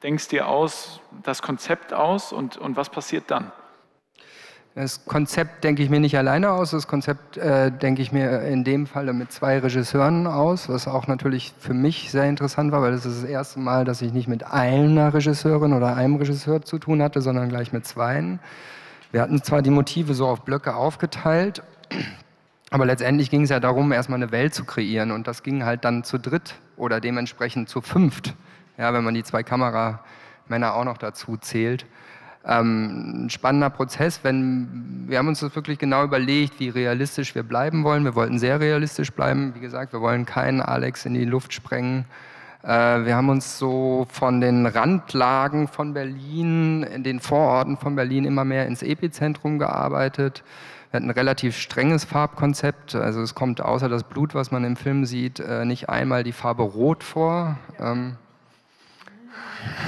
denkst dir aus, das Konzept aus und, und was passiert dann? Das Konzept denke ich mir nicht alleine aus, das Konzept äh, denke ich mir in dem Falle mit zwei Regisseuren aus, was auch natürlich für mich sehr interessant war, weil das ist das erste Mal, dass ich nicht mit einer Regisseurin oder einem Regisseur zu tun hatte, sondern gleich mit zweien. Wir hatten zwar die Motive so auf Blöcke aufgeteilt, aber letztendlich ging es ja darum, erstmal eine Welt zu kreieren. Und das ging halt dann zu dritt oder dementsprechend zu fünft, ja, wenn man die zwei Kameramänner auch noch dazu zählt ähm, ein spannender Prozess, wenn wir haben uns das wirklich genau überlegt, wie realistisch wir bleiben wollen. Wir wollten sehr realistisch bleiben. Wie gesagt, wir wollen keinen Alex in die Luft sprengen. Äh, wir haben uns so von den Randlagen von Berlin, in den Vororten von Berlin immer mehr ins Epizentrum gearbeitet. Wir hatten ein relativ strenges Farbkonzept. Also es kommt außer das Blut, was man im Film sieht, äh, nicht einmal die Farbe Rot vor. Ähm,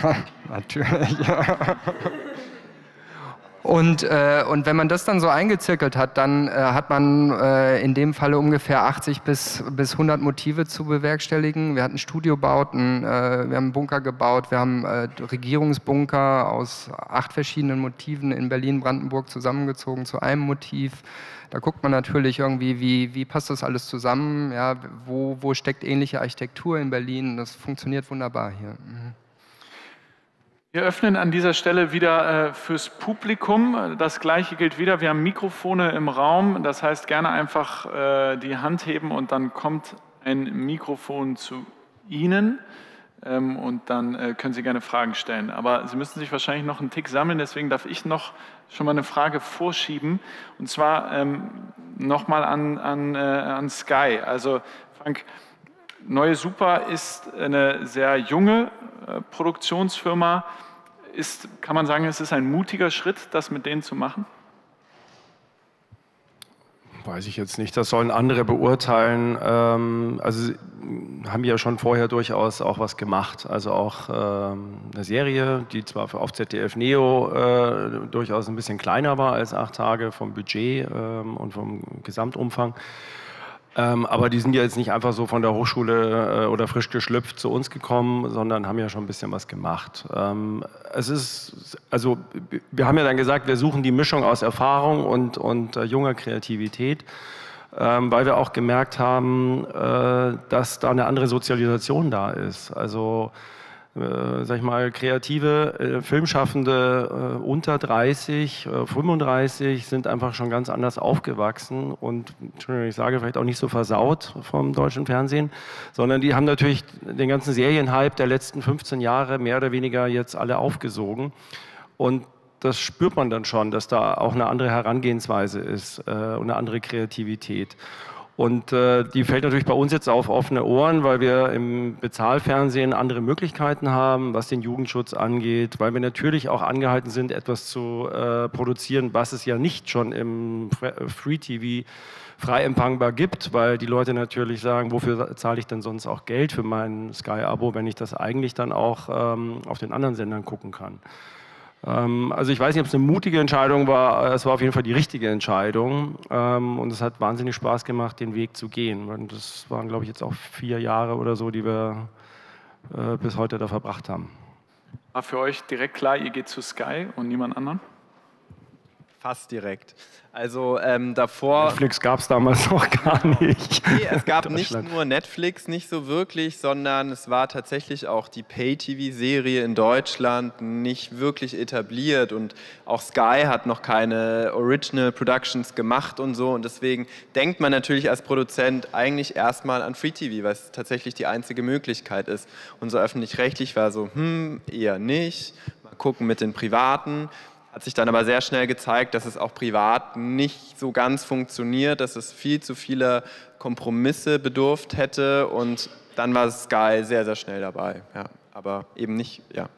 Natürlich. Und, äh, und wenn man das dann so eingezirkelt hat, dann äh, hat man äh, in dem Falle ungefähr 80 bis, bis 100 Motive zu bewerkstelligen. Wir hatten Studiobauten, äh, wir haben Bunker gebaut, wir haben äh, Regierungsbunker aus acht verschiedenen Motiven in Berlin-Brandenburg zusammengezogen zu einem Motiv. Da guckt man natürlich irgendwie, wie, wie passt das alles zusammen, ja, wo, wo steckt ähnliche Architektur in Berlin. Das funktioniert wunderbar hier. Mhm. Wir öffnen an dieser Stelle wieder äh, fürs Publikum. Das gleiche gilt wieder. Wir haben Mikrofone im Raum. Das heißt, gerne einfach äh, die Hand heben und dann kommt ein Mikrofon zu Ihnen. Ähm, und dann äh, können Sie gerne Fragen stellen. Aber Sie müssen sich wahrscheinlich noch einen Tick sammeln. Deswegen darf ich noch schon mal eine Frage vorschieben. Und zwar ähm, nochmal an, an, an Sky. Also, Frank, Neue Super ist eine sehr junge äh, Produktionsfirma. Ist, kann man sagen, es ist ein mutiger Schritt, das mit denen zu machen? weiß ich jetzt nicht. Das sollen andere beurteilen. Ähm, also haben ja schon vorher durchaus auch was gemacht. Also auch ähm, eine Serie, die zwar auf ZDF Neo äh, durchaus ein bisschen kleiner war als acht Tage vom Budget ähm, und vom Gesamtumfang. Ähm, aber die sind ja jetzt nicht einfach so von der Hochschule äh, oder frisch geschlüpft zu uns gekommen, sondern haben ja schon ein bisschen was gemacht. Ähm, es ist, also wir haben ja dann gesagt, wir suchen die Mischung aus Erfahrung und, und äh, junger Kreativität, ähm, weil wir auch gemerkt haben, äh, dass da eine andere Sozialisation da ist. Also äh, sag ich mal, kreative äh, Filmschaffende äh, unter 30, 35 sind einfach schon ganz anders aufgewachsen und, Entschuldigung, ich sage vielleicht auch nicht so versaut vom deutschen Fernsehen, sondern die haben natürlich den ganzen Serienhype der letzten 15 Jahre mehr oder weniger jetzt alle aufgesogen. Und das spürt man dann schon, dass da auch eine andere Herangehensweise ist äh, und eine andere Kreativität. Und äh, die fällt natürlich bei uns jetzt auf offene Ohren, weil wir im Bezahlfernsehen andere Möglichkeiten haben, was den Jugendschutz angeht, weil wir natürlich auch angehalten sind, etwas zu äh, produzieren, was es ja nicht schon im Free TV frei empfangbar gibt, weil die Leute natürlich sagen, wofür zahle ich denn sonst auch Geld für mein Sky-Abo, wenn ich das eigentlich dann auch ähm, auf den anderen Sendern gucken kann. Ähm, also ich weiß nicht, ob es eine mutige Entscheidung war, es war auf jeden Fall die richtige Entscheidung ähm, und es hat wahnsinnig Spaß gemacht, den Weg zu gehen. Und das waren, glaube ich, jetzt auch vier Jahre oder so, die wir äh, bis heute da verbracht haben. War für euch direkt klar, ihr geht zu Sky und niemand anderen? Fast direkt. Also ähm, davor. Netflix gab es damals noch gar nicht. Nee, es gab nicht nur Netflix, nicht so wirklich, sondern es war tatsächlich auch die Pay-TV-Serie in Deutschland nicht wirklich etabliert und auch Sky hat noch keine Original Productions gemacht und so. Und deswegen denkt man natürlich als Produzent eigentlich erstmal an Free TV, weil es tatsächlich die einzige Möglichkeit ist. Und so öffentlich-rechtlich war so, hm, eher nicht. Mal gucken mit den Privaten. Hat sich dann aber sehr schnell gezeigt, dass es auch privat nicht so ganz funktioniert, dass es viel zu viele Kompromisse bedurft hätte und dann war Sky sehr, sehr schnell dabei. Ja, aber eben nicht, ja.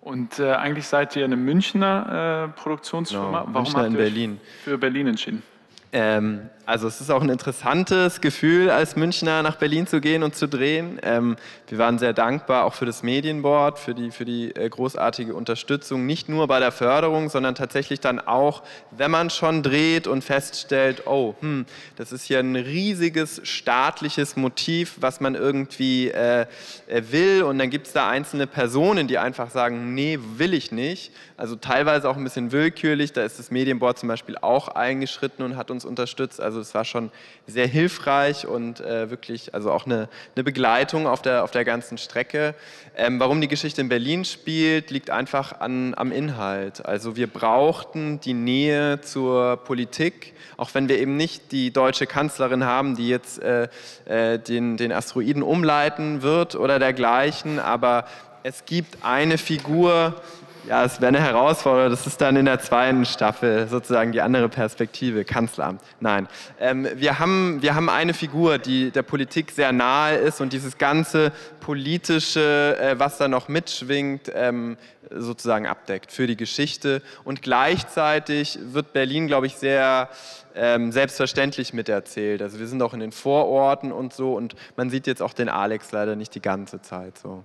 Und äh, eigentlich seid ihr eine Münchner äh, Produktionsfirma. Genau, Warum Münchner habt ihr in Berlin. für Berlin entschieden? Ähm, also es ist auch ein interessantes Gefühl, als Münchner nach Berlin zu gehen und zu drehen. Ähm, wir waren sehr dankbar auch für das Medienboard, für die, für die äh, großartige Unterstützung, nicht nur bei der Förderung, sondern tatsächlich dann auch, wenn man schon dreht und feststellt, oh, hm, das ist hier ein riesiges staatliches Motiv, was man irgendwie äh, äh will und dann gibt es da einzelne Personen, die einfach sagen, nee, will ich nicht. Also teilweise auch ein bisschen willkürlich, da ist das Medienboard zum Beispiel auch eingeschritten und hat uns unterstützt. Also es war schon sehr hilfreich und äh, wirklich also auch eine, eine, Begleitung auf der, auf der ganzen Strecke. Ähm, warum die Geschichte in Berlin spielt, liegt einfach an, am Inhalt. Also wir brauchten die Nähe zur Politik, auch wenn wir eben nicht die deutsche Kanzlerin haben, die jetzt äh, äh, den, den Asteroiden umleiten wird oder dergleichen, aber es gibt eine Figur, ja, es wäre eine Herausforderung. Das ist dann in der zweiten Staffel sozusagen die andere Perspektive, Kanzleramt. Nein, ähm, wir, haben, wir haben eine Figur, die der Politik sehr nahe ist und dieses ganze politische, äh, was da noch mitschwingt, ähm, sozusagen abdeckt für die Geschichte. Und gleichzeitig wird Berlin, glaube ich, sehr ähm, selbstverständlich miterzählt. Also wir sind auch in den Vororten und so und man sieht jetzt auch den Alex leider nicht die ganze Zeit so.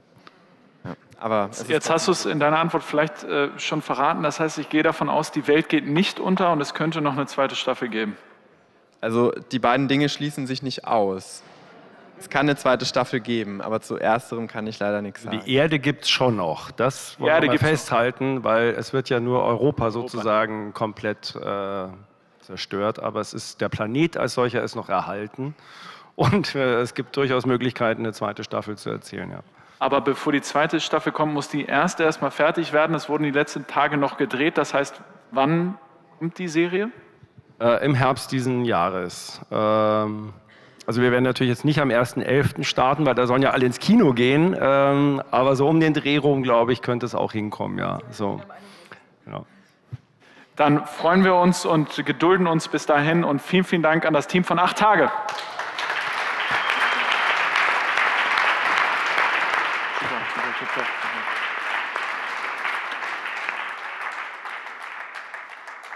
Aber Jetzt hast du es in deiner Antwort vielleicht äh, schon verraten. Das heißt, ich gehe davon aus, die Welt geht nicht unter und es könnte noch eine zweite Staffel geben. Also die beiden Dinge schließen sich nicht aus. Es kann eine zweite Staffel geben, aber zu ersterem kann ich leider nichts sagen. Die Erde gibt es schon noch. Das wollen wir festhalten, noch. weil es wird ja nur Europa, Europa. sozusagen komplett äh, zerstört, aber es ist der Planet als solcher ist noch erhalten und äh, es gibt durchaus Möglichkeiten, eine zweite Staffel zu erzählen. Ja. Aber bevor die zweite Staffel kommt, muss die erste erstmal fertig werden. Es wurden die letzten Tage noch gedreht. Das heißt, wann kommt die Serie? Äh, Im Herbst diesen Jahres. Ähm, also wir werden natürlich jetzt nicht am 1.11. starten, weil da sollen ja alle ins Kino gehen. Ähm, aber so um den Dreh rum, glaube ich, könnte es auch hinkommen. Ja. So. Ja. Dann freuen wir uns und gedulden uns bis dahin und vielen, vielen Dank an das Team von Acht Tage.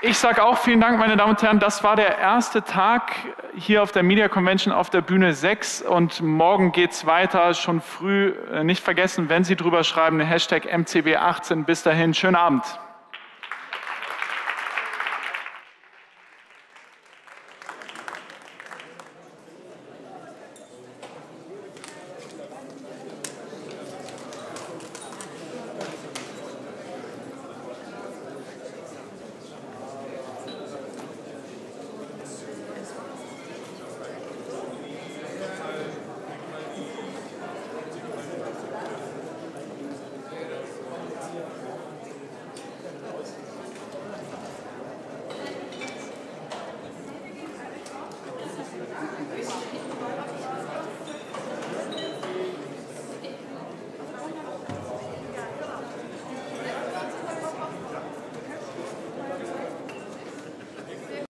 Ich sage auch vielen Dank, meine Damen und Herren. Das war der erste Tag hier auf der Media Convention auf der Bühne 6 und morgen geht es weiter, schon früh. Äh, nicht vergessen, wenn Sie drüber schreiben, Hashtag MCB18. Bis dahin, schönen Abend.